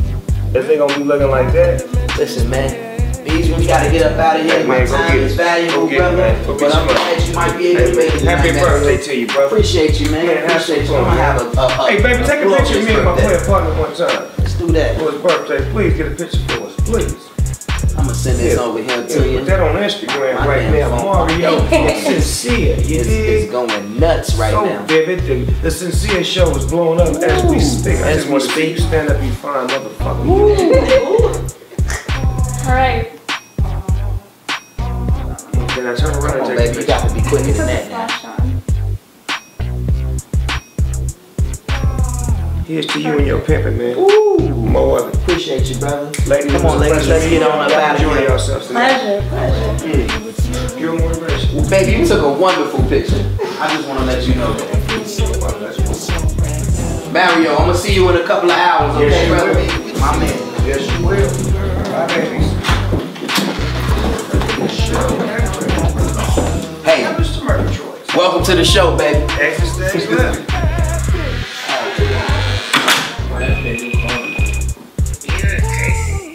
If they gonna be looking like that, listen, man. These we gotta get up out of here. Hey, My man, time is valuable, get brother. man. But I'm glad you might be able to make it. happy birthday to you, brother. Appreciate you, man. Man, have Appreciate some you. I'm gonna have a, a, a Hey, baby, take a picture of me and my birthday. player partner one time. Let's do that. For his birthday, please get a picture for us, please. I'm gonna send this Yeah. over here Yeah, to you. Put that on Instagram My right damn now. phone. Mario Sincere, you It's, dig? it's going nuts right so now. vivid. The, the Sincere show is blowing up as we speak. I As just we want to see speak. you stand up, you fine motherfucker. All right. Then I turn around Come on, and take baby. a You picture. got to be quicker than that now. Here's to you and your pimping, man. Ooh. More of it. Appreciate you, brother. Ladies, Come on, ladies, let's get on y'all. up out of Enjoy here. yourselves tonight. Pleasure, pleasure. Mm. Pure motivation. Well, baby, you took a wonderful picture. I just want to let you know that. Mario, I'm gonna see you in a couple of hours, okay, Yes, brother? will. My man. Yes, you will. Bye, babies. Hey, Mr. Murgatroyd. welcome to the show, baby. Exit stage left.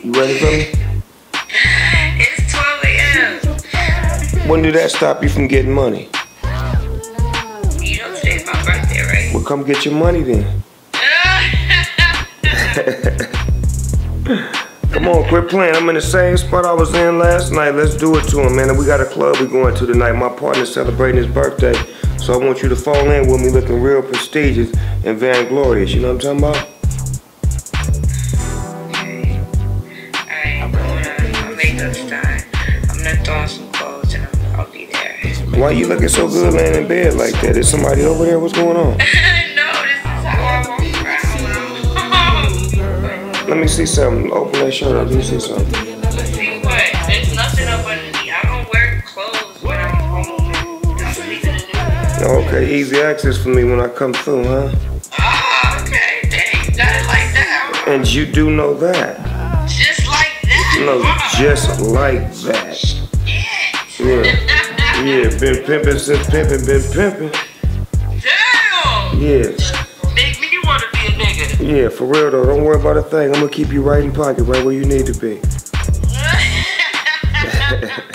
You ready for me? It's 12 a.m. When did that stop you from getting money? You know today's my birthday, right? Well, come get your money then. Come on, quit playing. I'm in the same spot I was in last night. Let's do it to him, man. And we got a club we going to tonight. My partner's celebrating his birthday. So I want you to fall in with me looking real prestigious and vainglorious. You know what I'm talking about? Be there. Why you looking so good laying in bed like that? Is somebody over there? What's going on? Let me see something. Open that shirt up. Let me see something. See what? There's nothing up underneath. I don't wear clothes when I'm home. That's what he's gonna do. Okay, easy access for me when I come through, huh? Oh, okay. Dang, got it like that. And you do know that. Just like that. No, just like that. Yeah. Yeah, been pimping since pimping, been pimping. Damn. Yeah. Yeah, for real though. Don't worry about a thing. I'm gonna keep you right in pocket, right where you need to be.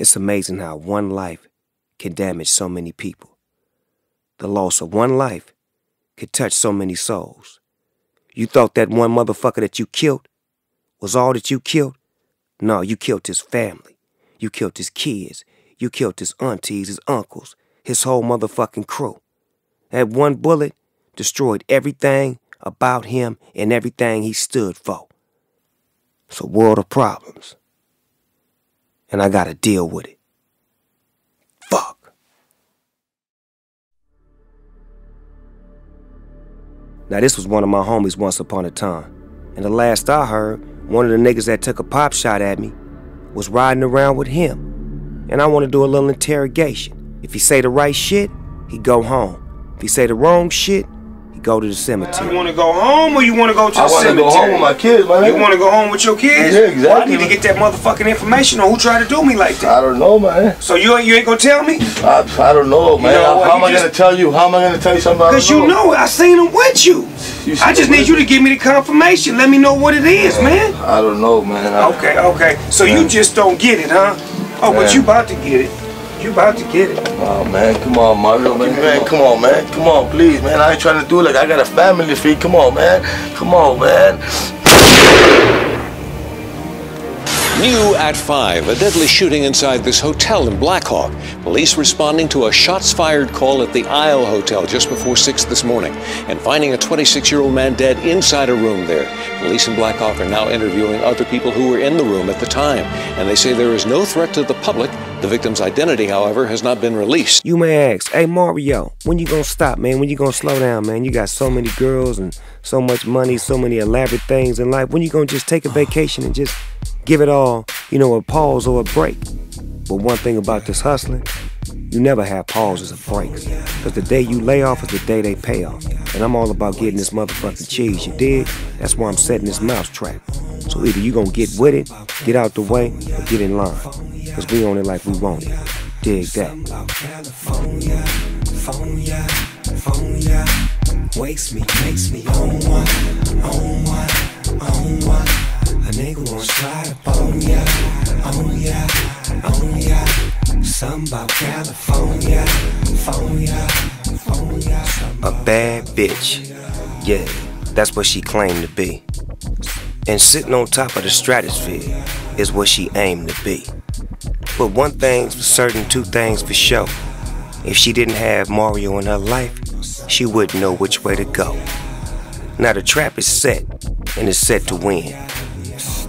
It's amazing how one life can damage so many people. The loss of one life could touch so many souls. You thought that one motherfucker that you killed was all that you killed? No, you killed his family. You killed his kids. You killed his aunties, his uncles, his whole motherfucking crew. That one bullet destroyed everything about him and everything he stood for. It's a world of problems. And I gotta deal with it. Fuck. Now, this was one of my homies once upon a time. And the last I heard, one of the niggas that took a pop shot at me was riding around with him. And I want to do a little interrogation. If he say the right shit, he go home. If he say the wrong shit, He go to the cemetery. You want to go home or you want to go to the cemetery? I wanna go home with my kids, my You want to go home with your kids? Yeah, exactly, Well, I need to get that motherfucking information on who tried to do me like that. I don't know, man. So you ain't you ain't gonna tell me? I, I don't know, man. know how what, how am I just- gonna tell you? How am I gonna tell you something? I don't Cause you know I seen him with you. I just need you to give me the confirmation. Let me know what it is, man. I don't know, man. I, Okay, okay. So you just don't get it, huh? Oh, but Man. you about to get it. You about to get it. Oh man, come on, Mario, man, man, come on, man, come on, please, man. I ain't trying to do it like I got a family to feed. Come on, man, come on, man. New at 5, a deadly shooting inside this hotel in Blackhawk. Police responding to a shots fired call at the Isle Hotel just before 6 this morning and finding a 26 year old man dead inside a room there. Police in Blackhawk are now interviewing other people who were in the room at the time, and they say there is no threat to the public. The victim's identity, however, has not been released. You may ask, hey Mario, when you gonna stop, man? When you gonna slow down, man? You got so many girls and so much money, so many elaborate things in life. When you gonna just take a vacation and just give it all, you know, a pause or a break? But one thing about this hustling, you never have pauses or breaks. Cause the day you lay off is the day they pay off. And I'm all about getting this motherfucking cheese, you dig? That's why I'm setting this mouse trap. So either you gonna get with it, get out the way, or get in line. Cause we own it like we want it. Dig that. Wakes me, makes me on one, on one, on one. A nigga won't slide up on ya, on ya, on ya. Something about California, California, California. A bad bitch. Yeah, that's what she claimed to be. And sitting on top of the stratosphere is what she aimed to be. But one thing's for certain, two things for sure. If she didn't have Mario in her life, she wouldn't know which way to go. Now the trap is set, and it's set to win.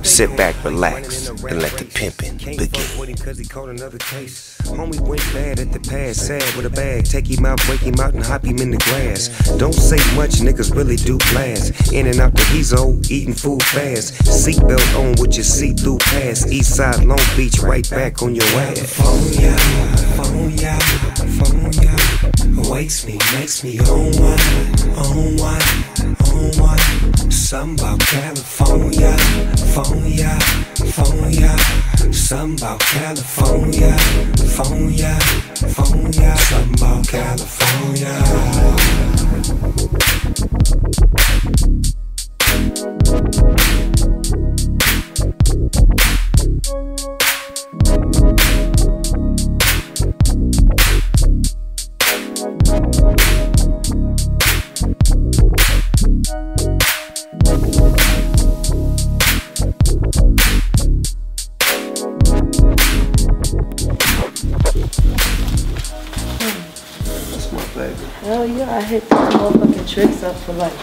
Sit back, relax, and let the pimping begin. Cause he caught another case. Homie went bad at the pass, sad with a bag. Take him out, break him out, and hop him in the grass. Don't say much, niggas really do blast. In and out the Hezo, eating food fast. Seatbelt on with your see through pass. East side, Long Beach, right back on your ass. California, California, California wakes me, makes me on one, on one, on one. Something about California, California, California. Something about California, California, California. Something about California. Motherfucking tricks up for like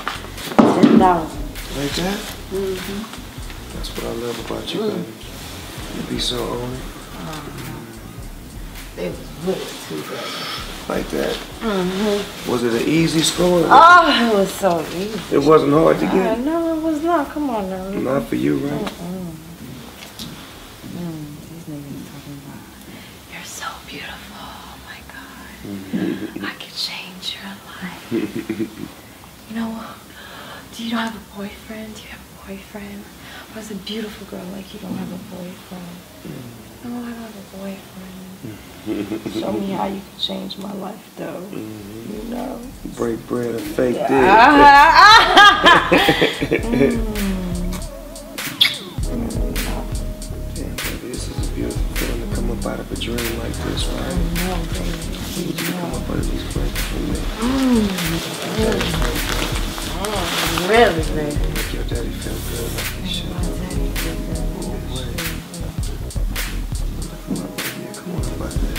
ten thousand. Like that? Mm-hmm. That's what I love about you, baby. You be so on it. They was with it too, baby. Like that. Mm-hmm. Was it an easy score? Oh, it was so easy. It wasn't hard to Uh, get. no, it was not. Come on now. Not for you, right? Mm-mm. Mm, these niggas talking about, you're so beautiful. Oh my God. I could change your life. You know, do you don't have a boyfriend? Do you have a boyfriend? Or is a beautiful girl like you don't have a boyfriend? Mm. No, I don't have a boyfriend. Mm. Show me how you can change my life, though. Mm-hmm. You know. Break bread or fake dick. Ah. come up a dream like this, right? No, baby. You come up out of these breaks for me. Mm, really, baby. Make your daddy feel good like this shit. Oh, wait. Come on, baby. Come on about that.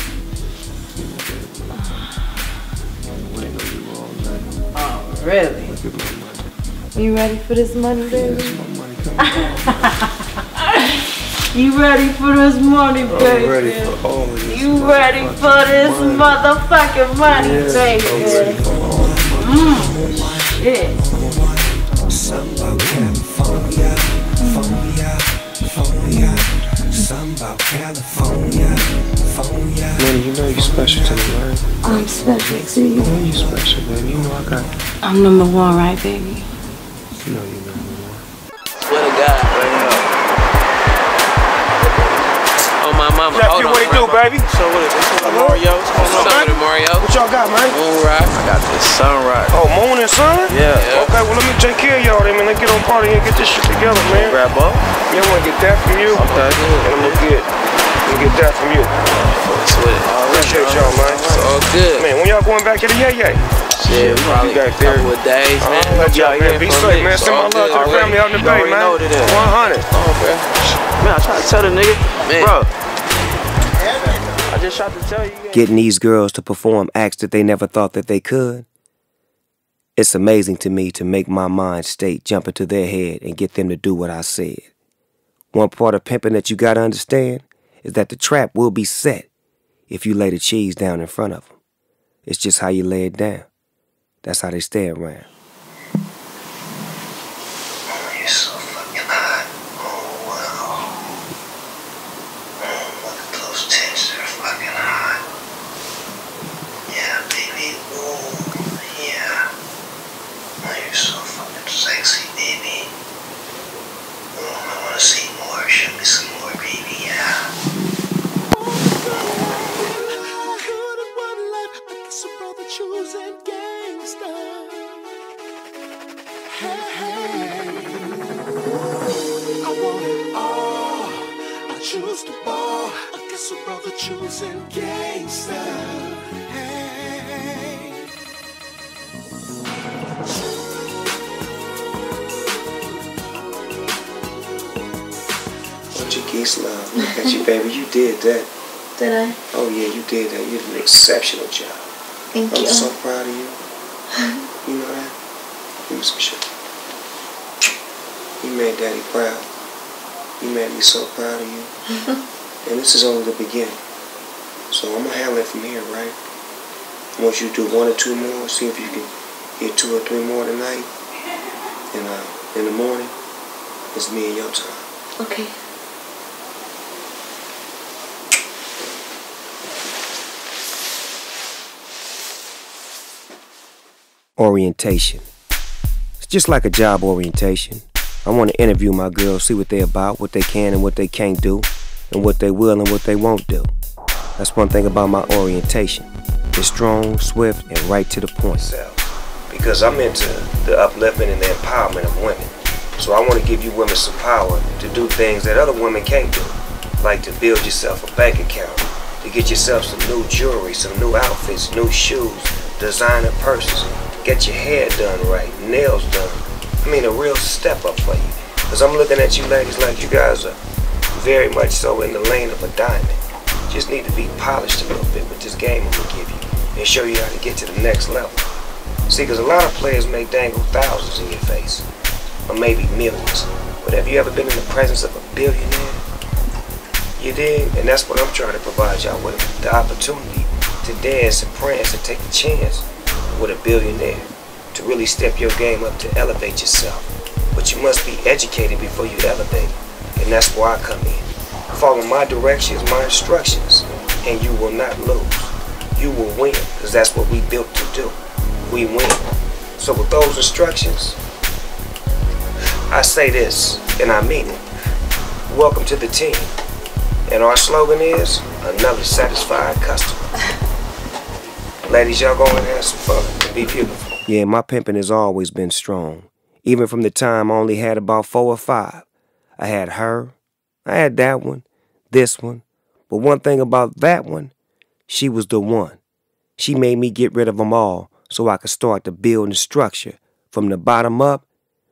I'm waiting on you all night. Oh, really? Look at my money. You ready for this money, baby? Yes, my money coming You ready for this money, I'm baby? ready for all of this. You ready for this money. motherfucking money, Yes, I'm ready baby? for all the money. Mm, shit. Something about California, California, California. Something about California, California. Money you know you're special to me, right? I'm special to you. You know you're special, baby. You know I got. I'm number one, right, baby? You know you're number mama. Nephew, Hold on, what he do, baby? So what it is? What's Mario? What's going on, man? Mario? What y'all got, man? Moonrise. I got this sunrise. Oh, moon and sun? Yeah. Okay, well, let me take care of y'all then, man. Let's get on party and get this shit together, man. Grab up. Yeah, I want to get that from you. Okay. And I'm going to get, I'm gonna get that from you. Sweet. Appreciate y'all, man. It's all good. Man, when y'all going back to the Yay Yay? Yeah, probably a couple of days, man. I'll let y'all, man. hear Be safe, me. man. Send my love to the family out in the bay, man. know what it is. 100. Oh, bro. Man, I try to tell the nigga, man. Bro. I just tried to tell you. Getting these girls to perform acts that they never thought that they could. It's amazing to me to make my mind state jump into their head and get them to do what I said. One part of pimping that you gotta understand is that the trap will be set if you lay the cheese down in front of them. It's just how you lay it down. That's how they stay around. You're did that. Did I? Oh yeah, you did that. You did an exceptional job. Thank I'm you. so proud of you. You know that? Give me some shit. You made Daddy proud. You made me so proud of you. And this is only the beginning. So I'm gonna handle it from here, right? I want you to do one or two more, see if you can get two or three more tonight. And uh, in the morning, it's me and your time. Okay. Orientation. It's just like a job orientation. I want to interview my girls, see what they're about, what they can and what they can't do, and what they will and what they won't do. That's one thing about my orientation. It's strong, swift, and right to the point. Because I'm into the uplifting and the empowerment of women. So I want to give you women some power to do things that other women can't do. Like to build yourself a bank account, to get yourself some new jewelry, some new outfits, new shoes, designer purses, get your hair done right, nails done. I mean, a real step up for you. Because I'm looking at you ladies like you guys are very much so in the lane of a diamond. Just need to be polished a little bit with this game I'm going to give you and show you how to get to the next level. See, because a lot of players may dangle thousands in your face, or maybe millions. But have you ever been in the presence of a billionaire? You did, and that's what I'm trying to provide y'all with the opportunity to dance and prance and take a chance with a billionaire to really step your game up to elevate yourself. But you must be educated before you elevate, and that's where I come in. Follow my directions, my instructions, and you will not lose. You will win, because that's what we built to do. We win. So with those instructions, I say this, and I mean it. Welcome to the team. And our slogan is another satisfied customer. Ladies, y'all go and have some fun be beautiful. Yeah, my pimping has always been strong. Even from the time I only had about four or five. I had her, I had that one, this one. But one thing about that one, she was the one. She made me get rid of them all so I could start to build and structure from the bottom up,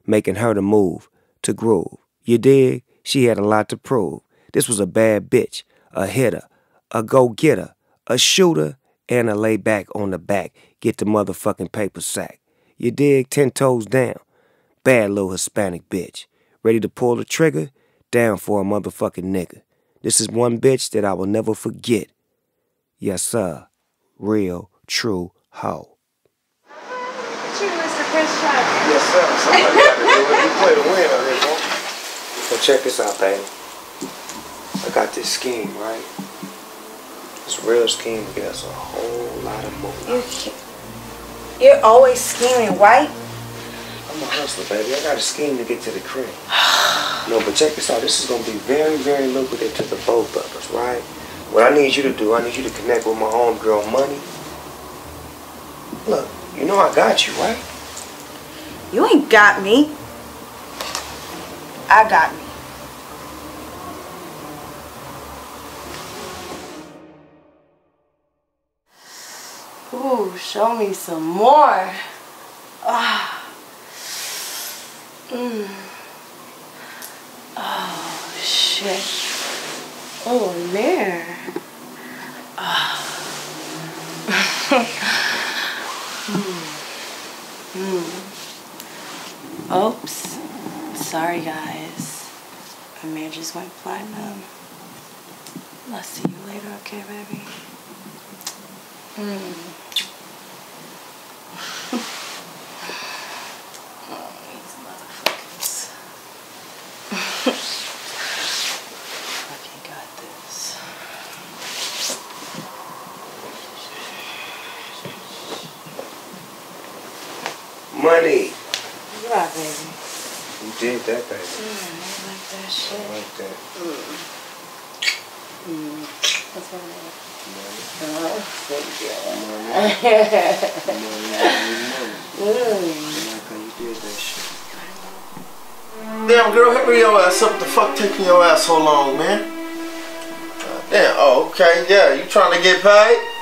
making her to move, to groove. You dig? She had a lot to prove. This was a bad bitch, a hitter, a go getter, a shooter, and a lay back on the back, get the motherfucking paper sack. You dig? Ten toes down. Bad little Hispanic bitch. Ready to pull the trigger? Down for a motherfucking nigga. This is one bitch that I will never forget. Yes, sir. Real, true hoe. Yes, sir. Somebody got to do it. You play the win on this one. So check this out, baby. I got this scheme, right? This real scheme to get us a whole lot of money. You can't- You're always scheming, right? I'm a hustler, baby. I got a scheme to get to the crib. No, but check this out. This is gonna be very, very lucrative to the both of us, right? What I need you to do, I need you to connect with my homegirl, Money. Look, you know I got you, right? You ain't got me. I got me. Ooh, show me some more. Ah. Mm. Oh, shit. Oh, there. Ah. mm. Mm. Oops. Sorry, guys. My man just went platinum. I'll see you later, okay, baby? Mm. oh, these motherfuckers. Fucking got this. Money. You Yeah, baby. You did that, baby. Mm, you like that shit? I like that. Mm. Mm. What's her name? Oh, thank you. You did that shit. Damn, girl, hurry your ass up. The fuck taking your ass so long, man? God damn. Oh, okay. Yeah, you trying to get paid?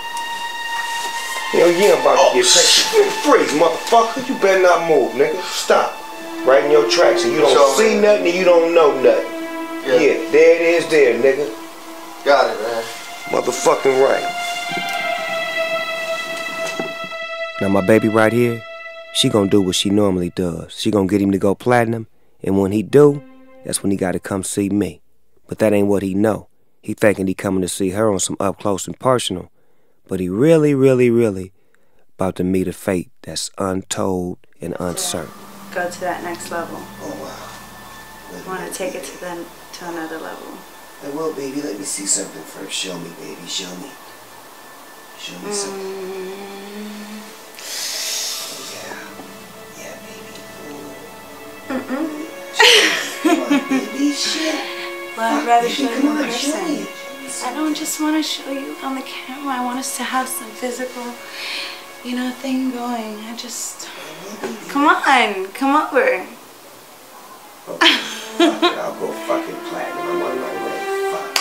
Hell yeah, I'm about Oh, to get paid. Freeze, motherfucker. You better not move, nigga. Stop. Right in your tracks and you don't So- see nothing and you don't know nothing. Yeah, there it is there, nigga. Got it, man. Motherfucking right. Now my baby right here, she gonna do what she normally does. She gonna get him to go platinum, and when he do, that's when he gotta come see me. But that ain't what he know. He thinking he coming to see her on some up close and personal, but he really, really, really about to meet a fate that's untold and uncertain. Go to that next level. Oh, wow. I want to take it to, the, to another level. I will, baby, let me see something first. Show me, baby. Show me. Show me something. Mm. Yeah. Yeah, baby, shit. Well, I'd rather show you in person. I don't just want to show you on the camera. I want us to have some physical, you know, thing going. I just. Come on, come over. I'll go fucking platinum. I'm on my way. Fuck.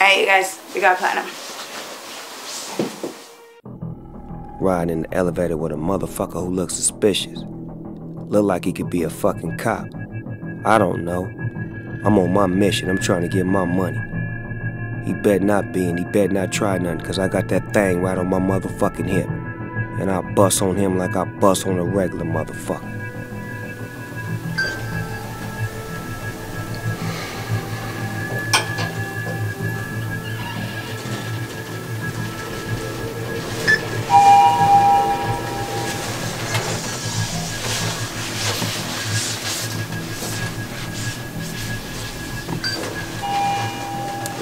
Alright, you guys, we got platinum. Riding in the elevator with a motherfucker who looks suspicious. Look like he could be a fucking cop. I don't know. I'm on my mission. I'm trying to get my money. He better not be and he better not try nothing because I got that thing right on my motherfucking hip. And I'll bust on him like I bust on a regular motherfucker.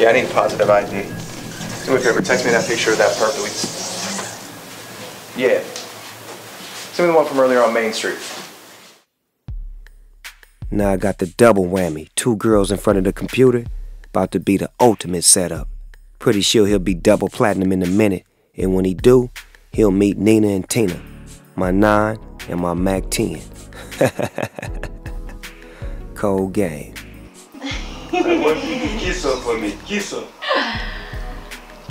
Yeah, I need positive ID. Do me a favor, text me that picture of that perp that we... Yeah. Send me the one from earlier on Main Street. Now I got the double whammy. Two girls in front of the computer. About to be the ultimate setup. Pretty sure he'll be double platinum in a minute. And when he do, he'll meet Nina and Tina. My 9 and my Mac 10. Cold game. I want you to kiss her for me. Kiss her.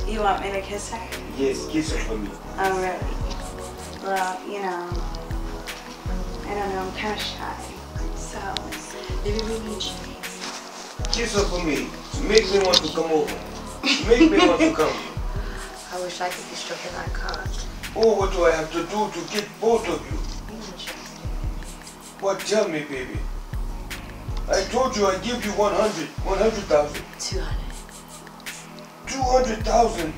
You want me to kiss her? Yes, kiss her for me. Oh, really? Well, you know, I don't know, I'm kind of shy. So, maybe we can Kiss her for me. Make me want to come over. Make me want to come. I wish I could be stroking that cock. Oh, what do I have to do to get both of you? What? Tell me, baby. I told you I'd give you 100, 100,000. 200. 200,000.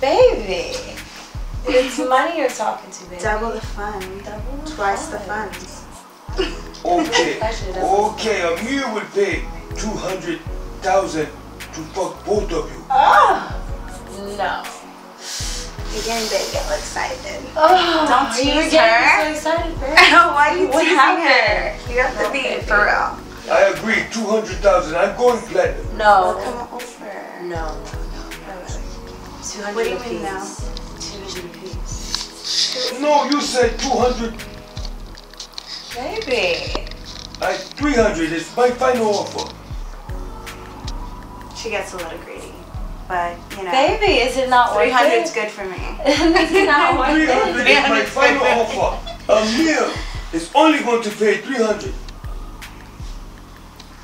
Baby! It's money you're talking to, baby. Double the fun. Double the Twice the funds. Okay, okay, Amir would pay 200,000 to fuck both of you. Oh, no. You're getting big. Get excited. Oh, Don't you tease were her. getting so excited, babe. Why are you What teasing happened? her? You have to be for real. I agree, 200,000. I'm going platinum. No. Come over. No. 200 What do you apiece. mean now? 200 apiece. No, you said 200. Baby. I 300 is my final offer. She gets a little greedy. But, you know. Baby, is it not worth 300 it? is good for me. It's not worth 300 it. is my final offer. Amir is only going to pay 300.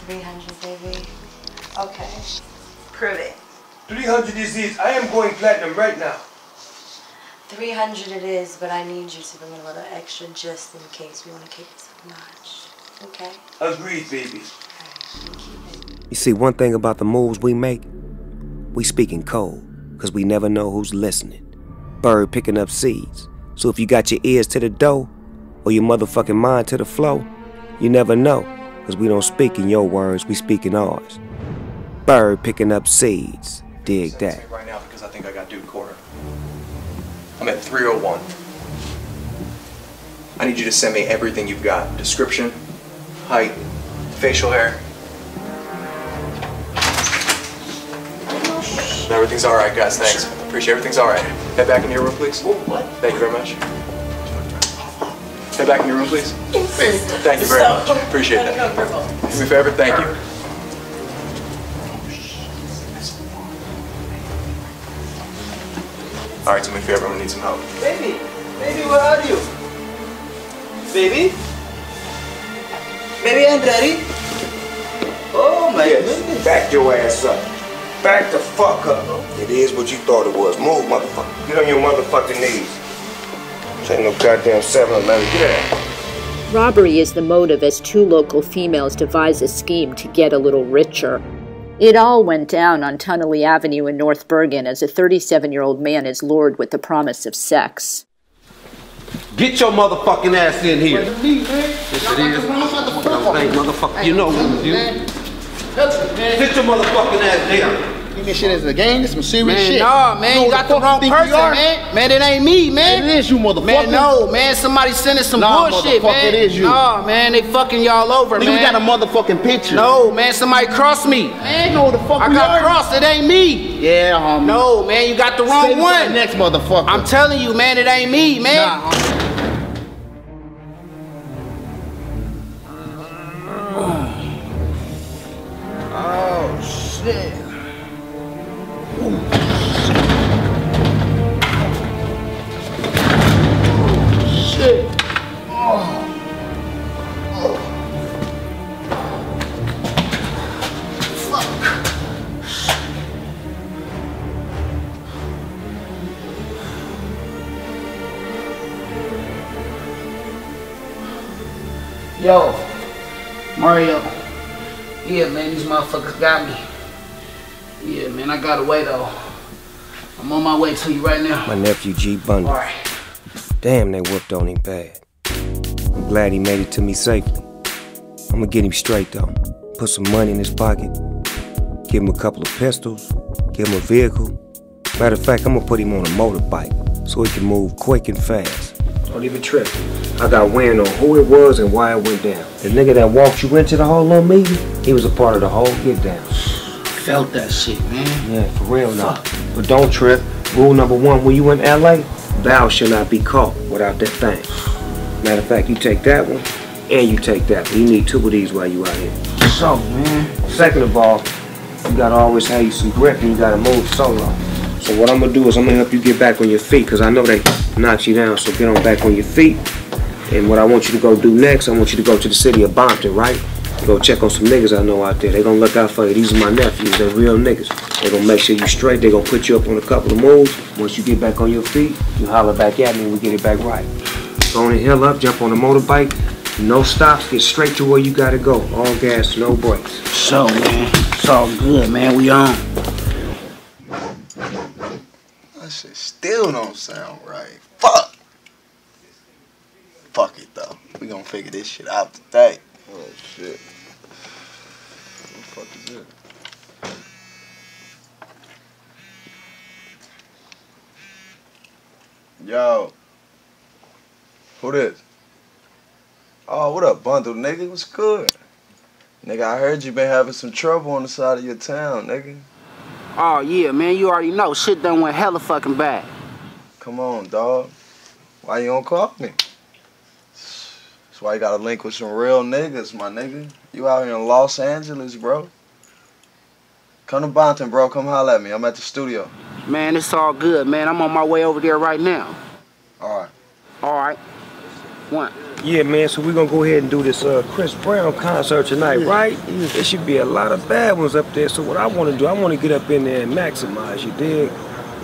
300, baby. Okay. Prove it. 300 is this. I am going platinum right now. 300 it is, but I need you to bring a little extra just in case we want to keep it so much. Okay? Agreed, baby. You see, one thing about the moves we make, we speak in code, because we never know who's listening. Bird picking up seeds. So if you got your ears to the dough, or your motherfucking mind to the flow, you never know, because we don't speak in your words, we speak in ours. Bird picking up seeds. Dig that. right now because I think I got dude corner. I'm at 301. I need you to send me everything you've got. Description, height, facial hair. Everything's all right, guys. Thanks. Appreciate everything's all right. Head back in your room, please. What? Thank you very much. Head back in your room, please. Thank you very much. Appreciate that. Do me a favor. Thank you. All right, do me a favor. I'm gonna need some help. Baby, baby, where are you? Baby? Baby, I'm ready. Oh my goodness. Back your ass up. Back the fuck up. It is what you thought it was. Move, motherfucker. Get on your motherfucking knees. This ain't no goddamn 7-Eleven. Get out. Robbery is the motive as two local females devise a scheme to get a little richer. It all went down on Tonnelle Avenue in North Bergen as a 37 year old man is lured with the promise of sex. Get your motherfucking ass in here. Yes, it is. Hey, motherfucker, you know what you Sit your motherfucking ass down. You this shit as a game? This some serious Man, shit. nah, man, you know got the the wrong you think person, you man. Man, it ain't me, man. It is you, motherfucker. Man, no, man, somebody sending some Nah, bullshit, motherfucker, man. it is you. Nah, man, they fucking y'all over, Nigga, man. we got a motherfucking picture. No, man, somebody crossed me. Man, no, the fuck I we got are. crossed. It ain't me. Yeah, homie. No, man, you got the wrong Save one. the next motherfucker. I'm telling you, man, it ain't me, man. Oh Oh. Yo, Mario. Yeah, man, these motherfuckers got me. Yeah, man, I got away though. I'm on my way to you right now. My nephew G Bundy. Alright. Damn, they whooped on him bad. I'm glad he made it to me safely. I'm gonna get him straight though. Put some money in his pocket. Give him a couple of pistols. Give him a vehicle. Matter of fact, I'm gonna put him on a motorbike so he can move quick and fast. Don't even trip. I got wind on who it was and why it went down. The nigga that walked you into the whole little meeting, he was a part of the whole get down. Felt that shit, man. Yeah, for real now. But don't trip. Rule number one, when you in LA, thou shall not be caught without that thing. Matter of fact, you take that one and you take that one. You need two of these while you out here. So, man. Second of all, you gotta always have you some grip and you gotta move solo. So what I'm gonna do is I'm gonna help you get back on your feet because I know they knocked you down. So get on back on your feet. And what I want you to go do next, I want you to go to the city of Bompton, right? Go check on some niggas I know out there. They gonna look out for you. These are my nephews. They're real niggas. They gonna make sure you straight. They gonna put you up on a couple of moves. Once you get back on your feet, you holler back at me and we get it back right. Go on the hill up, jump on the motorbike. No stops, get straight to where you gotta go. All gas, no brakes. So, man, it's all good, man. We on. That shit still don't sound right. Fuck. Fuck it though. We gonna figure this shit out today. Oh, shit. What the fuck is it? Yo. Who this? Oh, what up, bundle, nigga? What's good? Nigga, I heard you been having some trouble on the side of your town, nigga. Oh yeah, man, you already know. Shit done went hella fucking bad. Come on, dog. Why you don't call me? That's why you gotta link with some real niggas, my nigga. You out here in Los Angeles, bro. Come to Bompton, bro. Come holler at me. I'm at the studio. Man, it's all good, man. I'm on my way over there right now. All right. All right. One. Yeah, man, so we're gonna go ahead and do this uh, Chris Brown concert tonight, right? Yeah. There should be a lot of bad ones up there. So what I wanna do, I wanna get up in there and maximize, you dig?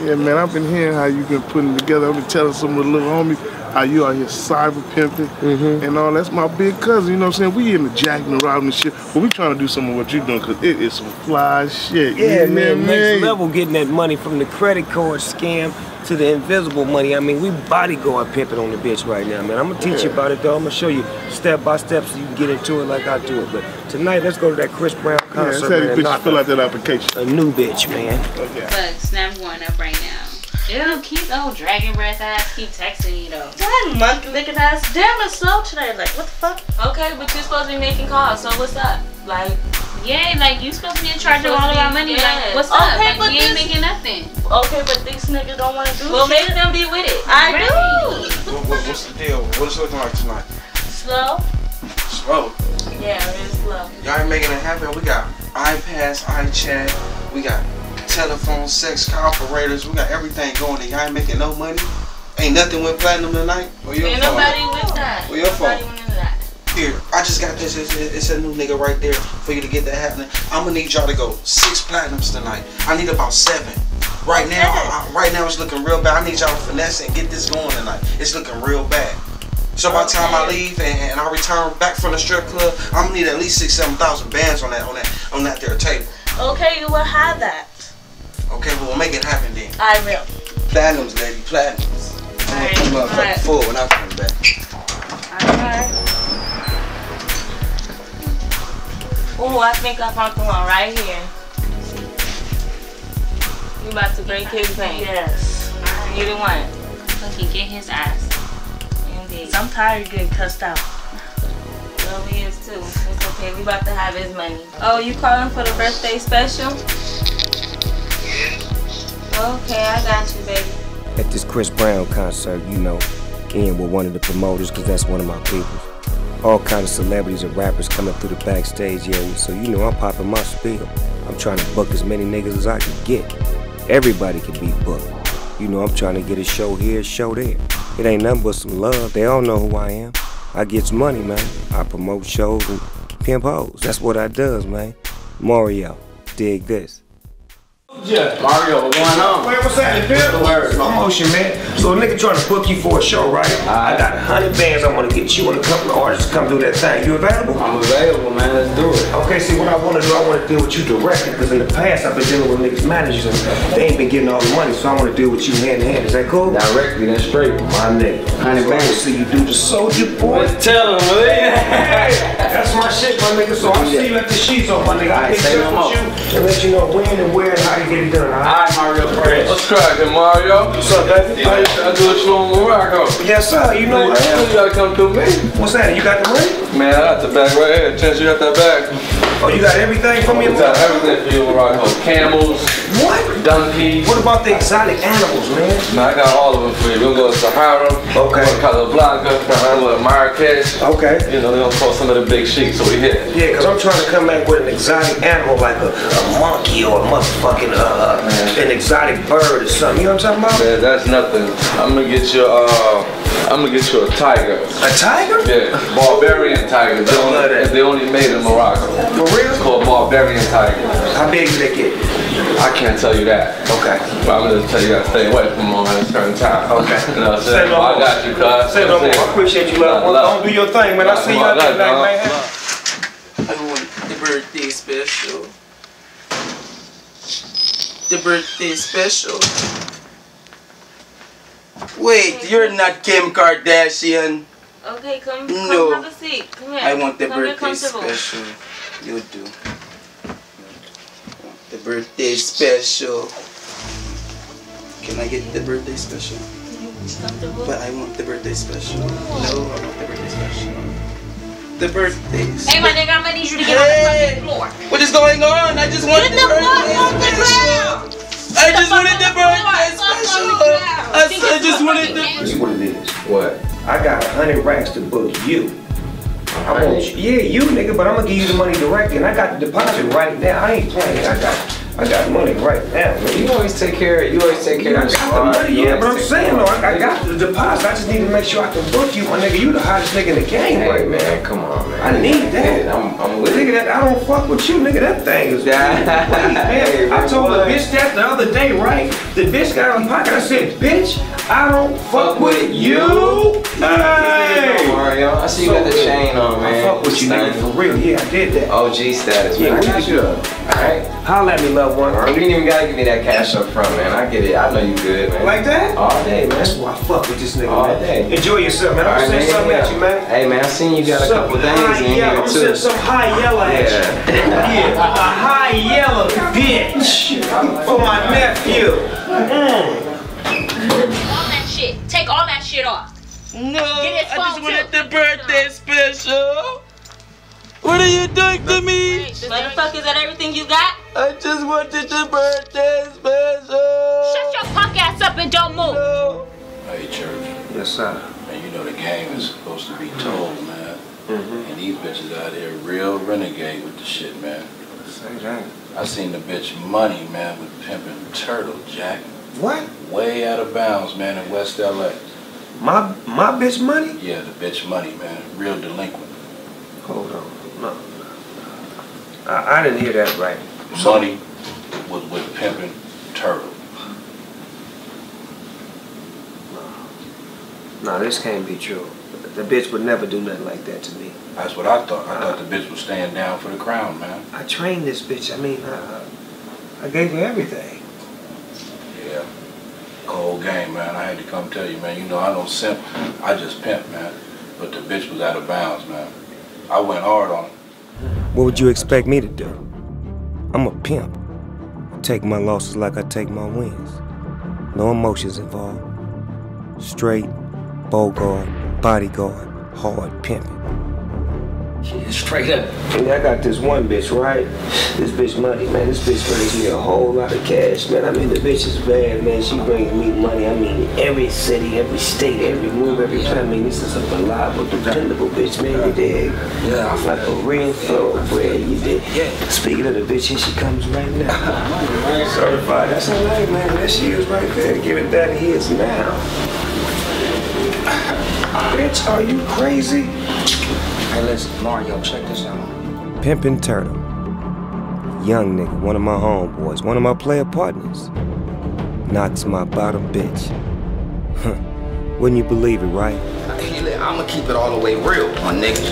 Yeah, man, I've been hearing how you've been putting together. I've been telling some of the little homies how you out here cyber pimping Mm-hmm. and all. That's my big cousin, you know what I'm saying? We in the jack and robbing and shit, but we trying to do some of what you're doing because it is some fly shit. Yeah, you know man, next level getting that money from the credit card scam to the invisible money. I mean, we bodyguard pimping on the bitch right now, man. I'm gonna teach you about it though. I'm gonna show you step by step so you can get into it like I do it. But tonight, let's go to that Chris Brown Yeah, concert. that's how you man, and fill out that application. A new bitch, man. Okay. Look, Snap one up right now. Ew, keep oh dragon breath ass keep texting me though. That monkey looking ass damn it's slow today. Like what the fuck? Okay, but you're supposed to be making calls, so what's up? Like, yeah, like you supposed to be in charge of all of our money. yeah. Like, what's up? Okay, Like, but we ain't making nothing. Okay, but these niggas don't want to do Well, shit. make them be with it. I Right. do. What, what, what's the deal? What is it looking like tonight? Slow? Slow. Yeah, real slow. Y'all ain't making it happen. We got iPads, iChat, we got telephone, sex operators, we got everything going and y'all ain't making no money. Ain't nothing went platinum tonight. Where your Ain't phone? nobody with that. Where your Nobody phone? went into that. Here, I just got this. It's, it's a new nigga right there for you to get that happening. I'm gonna need y'all to go six platinums tonight. I need about seven. Right now, I, I- right now it's looking real bad. I need y'all to finesse and get this going tonight. It's looking real bad. So by the time I leave and, and I return back from the strip club, I'm gonna need at least six, seven thousand bands on that, on that, on that there table. Okay, you will have that. Okay, well we'll make it happen then. I will. Platinums, lady, platinums. I'm gonna put the motherfucker alright. full when I come back. Alright. Oh, I think I found the one right here. You about to break his bank. Yes. You the one. Look, he get his ass. Indeed. I'm tired of getting cussed out. Well, he is too. It's okay. We about to have his money. Oh, you calling for the birthday special? Okay, I got you, baby. At this Chris Brown concert, you know, in with one of the promoters, because that's one of my people. All kind of celebrities and rappers coming through the backstage area, so you know I'm popping my spiel. I'm trying to book as many niggas as I can get. Everybody can be booked. You know I'm trying to get a show here, a show there. It ain't nothing but some love. They all know who I am. I gets money, man. I promote shows and pimp hoes. That's what I does, man. Mario, dig this. Yeah. Mario, what's going on? Wait, what's happening, Bill? Promotion, man. So a nigga trying to book you for a show, right? I got a hundred bands I want to get you and a couple of artists to come do that thing. You available? I'm available, man. Let's do it. Okay, see what I want to do, I want to deal with you directly because in the past I've been dealing with niggas managers and they ain't been getting all the money, so I want to deal with you hand in hand. Is that cool? Directly, that's straight. My nigga. Hundred so I bands. see you do the soldier boy. Tell him, Hey, that's my shit, my nigga. So I'll see you at the sheets on, my nigga. I'll Alright, get say up no with you and let you know when and where and how to get it done, alright? Alright, Mario Fresh. What's cracking, Mario? What's up, baby? I, I do a show in Morocco. Yes, sir. You know what I am. You gotta come through me. What's that? You got the money? Man, I got the bag right here. Chance you got that bag. Oh, you got everything from me? I got everything for you in Morocco. Camels, What? donkeys. What about the exotic animals, man? Man, I got all of them for you. We're gonna go to Sahara, Okay. go to Casablanca, we're going to Marrakesh. Okay. You know, they're gonna post some of the big sheets, so we hit. Yeah, because I'm trying to come back with an exotic animal like a, a monkey or a motherfucking, uh, uh, an exotic bird or something. You know what I'm talking about? Man, that's nothing. I'm gonna get you, uh, I'm gonna get you a tiger. A tiger? Yeah, barbarian tiger. They only, they only made in Morocco. For real? It's called barbarian tiger. How big they get? I can't tell you that. Okay. But I'm gonna tell you gotta stay away from them at a certain time. Okay. You know what I'm Say saying? no I got you, cuz. Say no more. I appreciate you, love. Don't do your thing, man. I see you out there tonight, man. I want the birthday special. The birthday special. Wait, you're not Kim Kardashian. Okay, come, No. come have a seat. Come here. I want the come birthday special. You do. The birthday special. Can I get the birthday special? But I want the birthday special. No, I want the birthday special. The birthdays. Hey, my nigga, I'm gonna need you to get on the fucking floor. What is going on? I just want Get the the birthday off the special. I just wanted the birthday special. I I just wanted the. This is what it is. What? I got a hundred racks to book you. I yeah, you nigga, but I'm gonna give you the money directly, and I got the deposit right now. I ain't playing. I got, I got money right now. Man. You always take care. You always take care I of got the money, yeah, but I'm saying though, I, I got the deposit. I just need to make sure I can book you, my nigga. You the hottest nigga in the game Hey right man, come on man. I need that. Yeah, I'm, I'm with nigga, that I don't fuck with you, nigga. That thing is man. Hey, I told the bitch that the other day, right? The bitch got out of pocket. I said, bitch, I don't fuck with you. Hey. Mario, I see you got the chain on, man. I fuck with you, nigga, for real. Yeah, I did that. OG status, Yeah, man. we I got you do up. Alright? Holla at me, loved one. You ain't even gotta give me that cash up front, man. I get it. I know you good, man. Like that? All day, man. That's why I fuck with this nigga, All man. day. Enjoy yourself, man. I'm All gonna right, send something yeah. at you, man. Hey, man, I seen you got a couple things high in yellow. here, I'm too. sending some high yellow at you. Yeah. Yeah, a high yellow bitch for my nephew. Mm. All that shit. Take all that shit off. No, Get his I phone, just wanted the birthday special. What are you doing to me? Motherfucker, is that everything you got? I just wanted the birthday special. Shut your punk ass up and don't move. Hey, church. Yes, sir. Man, you know the game is supposed to be told, man. Mm-hmm. And these bitches out here real renegade with the shit, man. Say that. I seen the bitch Money, man, with pimping Turtle, Jack. What? Way out of bounds, man, in West LA. My my bitch money? Yeah, the bitch Money, man. Real delinquent. Hold on. No. I, I didn't hear that right. Money was with pimping Turtle. No, this can't be true. The bitch would never do nothing like that to me. That's what I thought. I thought the bitch was staying down for the crown, man. I trained this bitch. I mean, I, I gave her everything. Yeah. Cold game, man. I had to come tell you, man. You know I don't simp. I just pimp, man. But the bitch was out of bounds, man. I went hard on him. What would you expect me to do? I'm a pimp. Take my losses like I take my wins. No emotions involved. Straight, bogart, bodyguard, hard pimping. Straight up. Yeah, I got this one bitch, right? This bitch money, man. This bitch brings me a whole lot of cash, man. I mean, the bitch is bad, man. She brings me money. I mean, every city, every state, every move, every time. I mean, this is a reliable, dependable bitch, man. You dig? Yeah. I'm like a real thoroughbred, you dig? Yeah. Speaking of the bitch, here she comes right now. Certified. That's all right, man. There she is right there. Give it that he is now. Bitch, are you crazy? Hey, listen, Mario, check this out. Pimpin' Turtle. Young nigga, one of my homeboys, one of my player partners. Knocks my bottom bitch. Huh. Wouldn't you believe it, right? Hey, I'm gonna keep it all the way real, my nigga.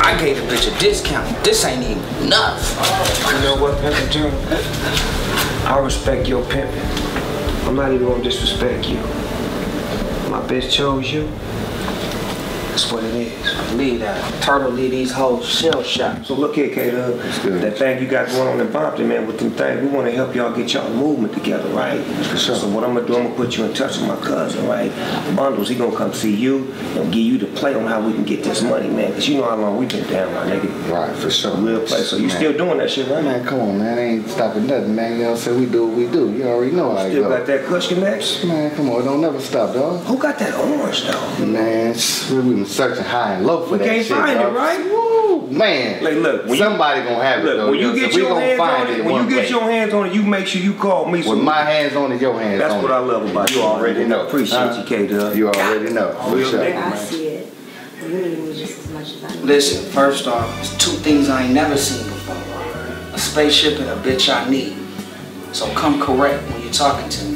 I gave the bitch a discount. This ain't even enough. You know what, Pimpin' Turtle? I respect your pimping. I'm not even gonna disrespect you. My bitch chose you. That's what it is. Lead that. Turtle lead these whole shell shot. So look here, K-Dub. That thing you got going on in Bompton, man, with them things, we want to help y'all get y'all movement together, right? For sure. So what I'm gonna do, I'm gonna put you in touch with my cousin, right? Bundles, he gonna come see you and give you the play on how we can get this money, man. Cause you know how long we been down, my nigga. Right, for sure. Real play. So you Man. still doing that shit, right? Man, come on, man. I ain't stopping nothing, man. You know what I'm saying? We do what we do. You already know how it Still go. got that Kush connection? Man, come on. Don't never stop, dog. Who got that orange, though? Man, we been searching high and low for We that can't shit, find dog. it, right? Woo, man. Like, look, when you- Somebody gonna have it, though. when you know, get so your hands on it it, when you get way. your hands on it, you make sure you call me. With my hands on it, your hands That's on what. I love about you. you. already know. Appreciate Huh? you, K Dub. You already know. For Real sure. nigga, I see it. You need me just as much as I need Listen, first off, there's two things I ain't never seen before. A spaceship and a bitch I need. So come correct when you're talking to me.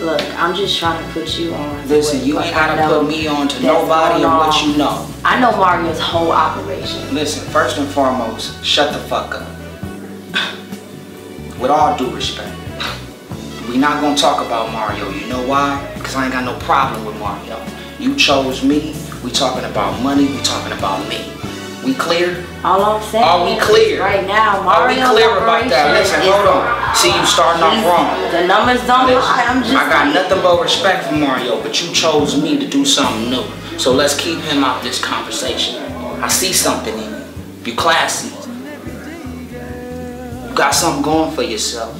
Look, I'm just trying to put you on. Listen, you ain't gotta put me on to nobody and what you know. I know Mario's whole operation. Listen, first and foremost, shut the fuck up. With all due respect. We not gonna talk about Mario. You know why? Because I ain't got no problem with Mario. You chose me We talking about money. We talking about me. We clear? All I'm saying Are we clear? right now, Mario Are we clear about that? Listen, is- hold on. See, you starting off wrong. The numbers don't lie. I'm just I got saying. nothing but respect for Mario, but you chose me to do something new. So let's keep him out of this conversation. I see something in you. You classy. You got something going for yourself.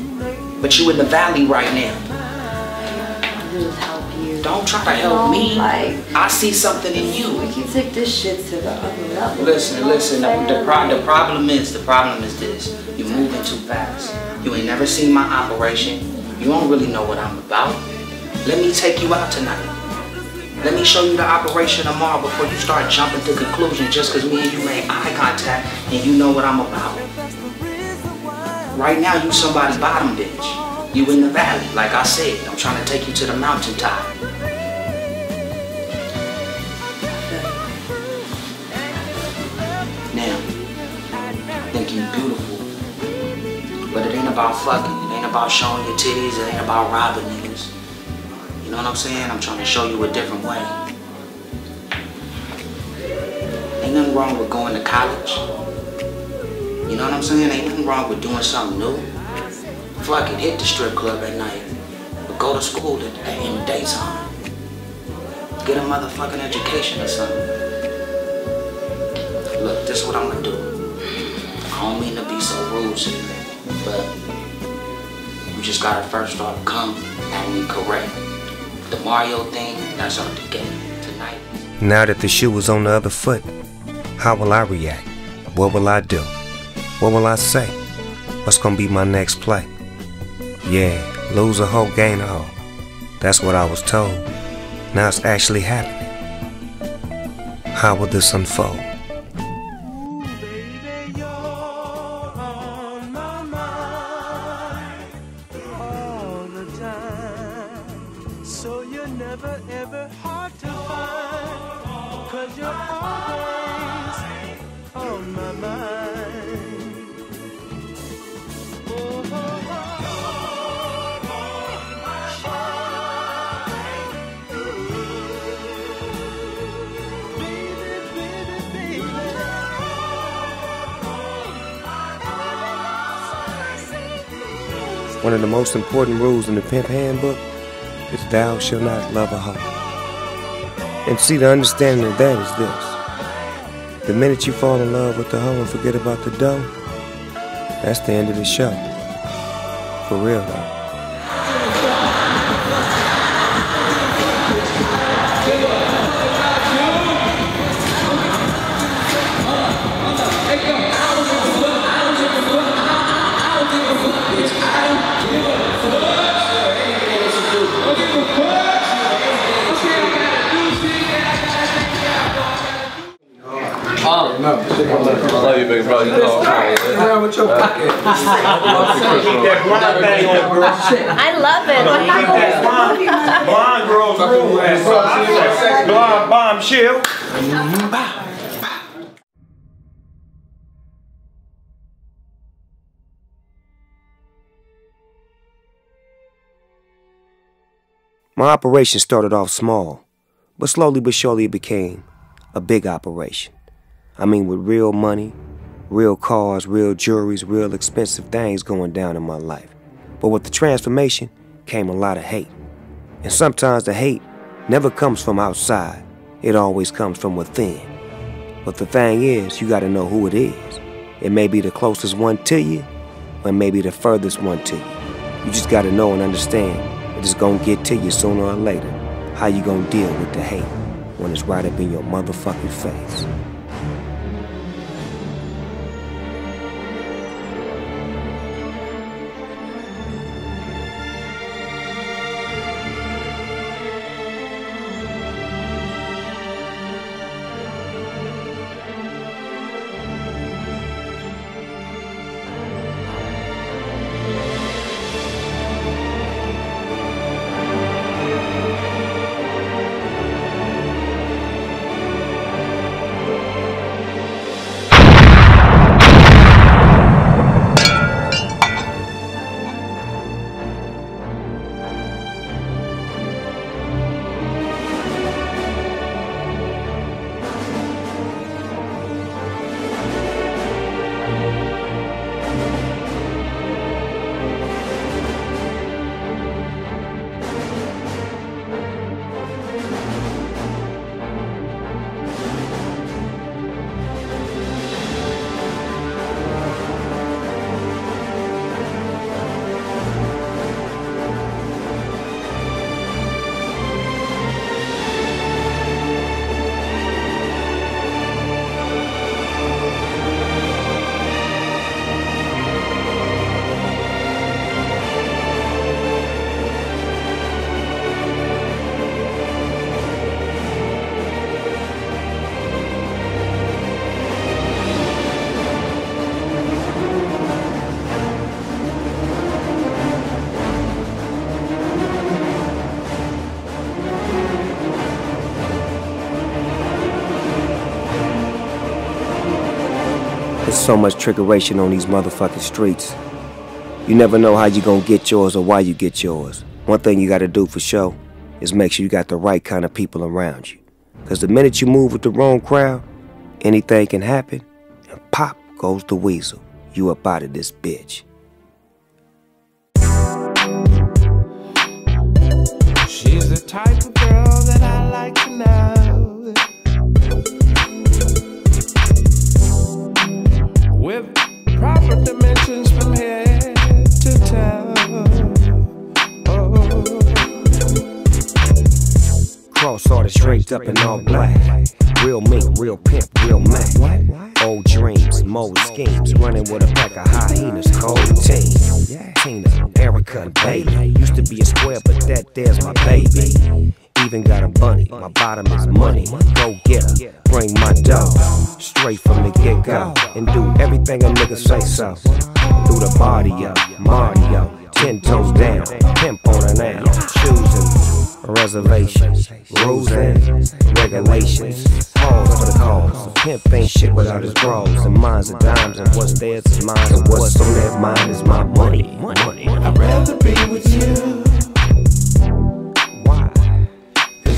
But you in the valley right now. Just help you. Don't try to help me. Like, I see something in you. we can take this shit to the other level. Listen, listen. The, the, pro- the problem is, the problem is this. You're moving too fast. You ain't never seen my operation. You don't really know what I'm about. Let me take you out tonight. Let me show you the operation tomorrow before you start jumping to conclusions just because me and you made eye contact and you know what I'm about. Right now, you somebody bottom bitch. You in the valley, like I said. I'm trying to take you to the mountaintop. Now, I think you beautiful. But it ain't about fucking. It ain't about showing your titties. It ain't about robbing niggas. You know what I'm saying? I'm trying to show you a different way. Ain't nothing wrong with going to college. You know what I'm saying? Ain't nothing wrong with doing something new. Fuck it, hit the strip club at night. But go to school in, the daytime. Get a motherfucking education or something. Look, this is what I'm gonna do. I don't mean to be so rude but you just gotta first off come at me correct. The Mario thing, that's out the gate tonight. Now that the shoe is on the other foot, how will I react? What will I do? What will I say? What's gonna be my next play? Yeah, lose a hoe, gain a hoe. That's what I was told. Now it's actually happening. How will this unfold? Most important rules in the pimp handbook is thou shalt not love a hoe. And see, the understanding of that is this. The minute you fall in love with the hoe and forget about the dough, that's the end of the show. For real though. I love it. Blonde girls rule. Blonde bombshell. My operation started off small, but slowly but surely it became a big operation. I mean, with real money, real cars, real jewelries, real expensive things going down in my life. But with the transformation came a lot of hate. And sometimes the hate never comes from outside, it always comes from within. But the thing is, you gotta know who it is. It may be the closest one to you, or maybe the furthest one to you. You just gotta know and understand that it's gonna get to you sooner or later. How you gonna deal with the hate when it's right up in your motherfucking face? So much trickeration on these motherfucking streets. You never know how you gonna get yours or why you get yours. One thing you gotta do for sure is make sure you got the right kind of people around you. Cause the minute you move with the wrong crowd, anything can happen, and pop goes the weasel. You up out of this bitch. She's the type of girl that I like to know. With proper dimensions from head to toe. Oh. Cross order straight up in all black. Real mink, real pimp, real Mac. Old dreams, mold schemes, running with a pack of hyenas, cold team. Tina, Erica, and Bailey. Used to be a square, but that there's my baby. Even got a bunny, my bottom is money. Go get her, bring my dough. Straight from the get go. And do everything a nigga say so. Through the body up, Mario. Ten toes down, pimp on an now. Choosing reservations, rules and regulations. Pause for the cause. A pimp ain't shit without his bros. And mine's are dimes, and what's theirs is mine. And what's on that mind is my money. money. I'd rather be with you.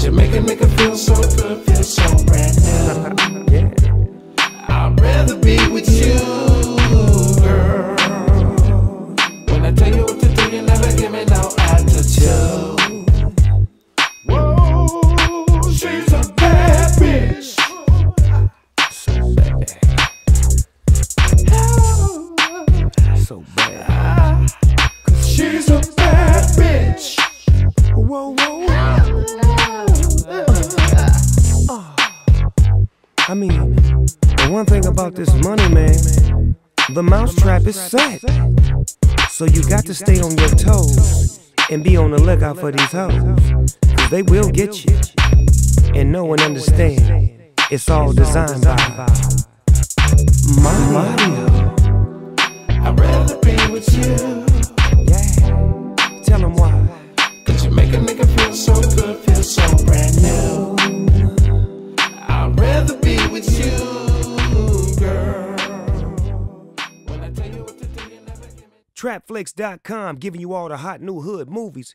Cause you make a nigga feel so good, feel so brand new. yeah. I'd rather be with you, girl. When I tell you what to do, you never give me no attitude. Whoa, she's a bad bitch. So bad. She's a bad bitch. Whoa, whoa. I mean, the one thing about this money, man, the mousetrap is set. So you got to stay on your toes and be on the lookout for these hoes. Cause they will get you. And know and understand it's all designed by Mario. I'd rather be with you. Yeah. Tell them why. Cause you make a nigga so good, so brand new. I'd rather be with you, Trapflix.com giving you all the hot new hood movies.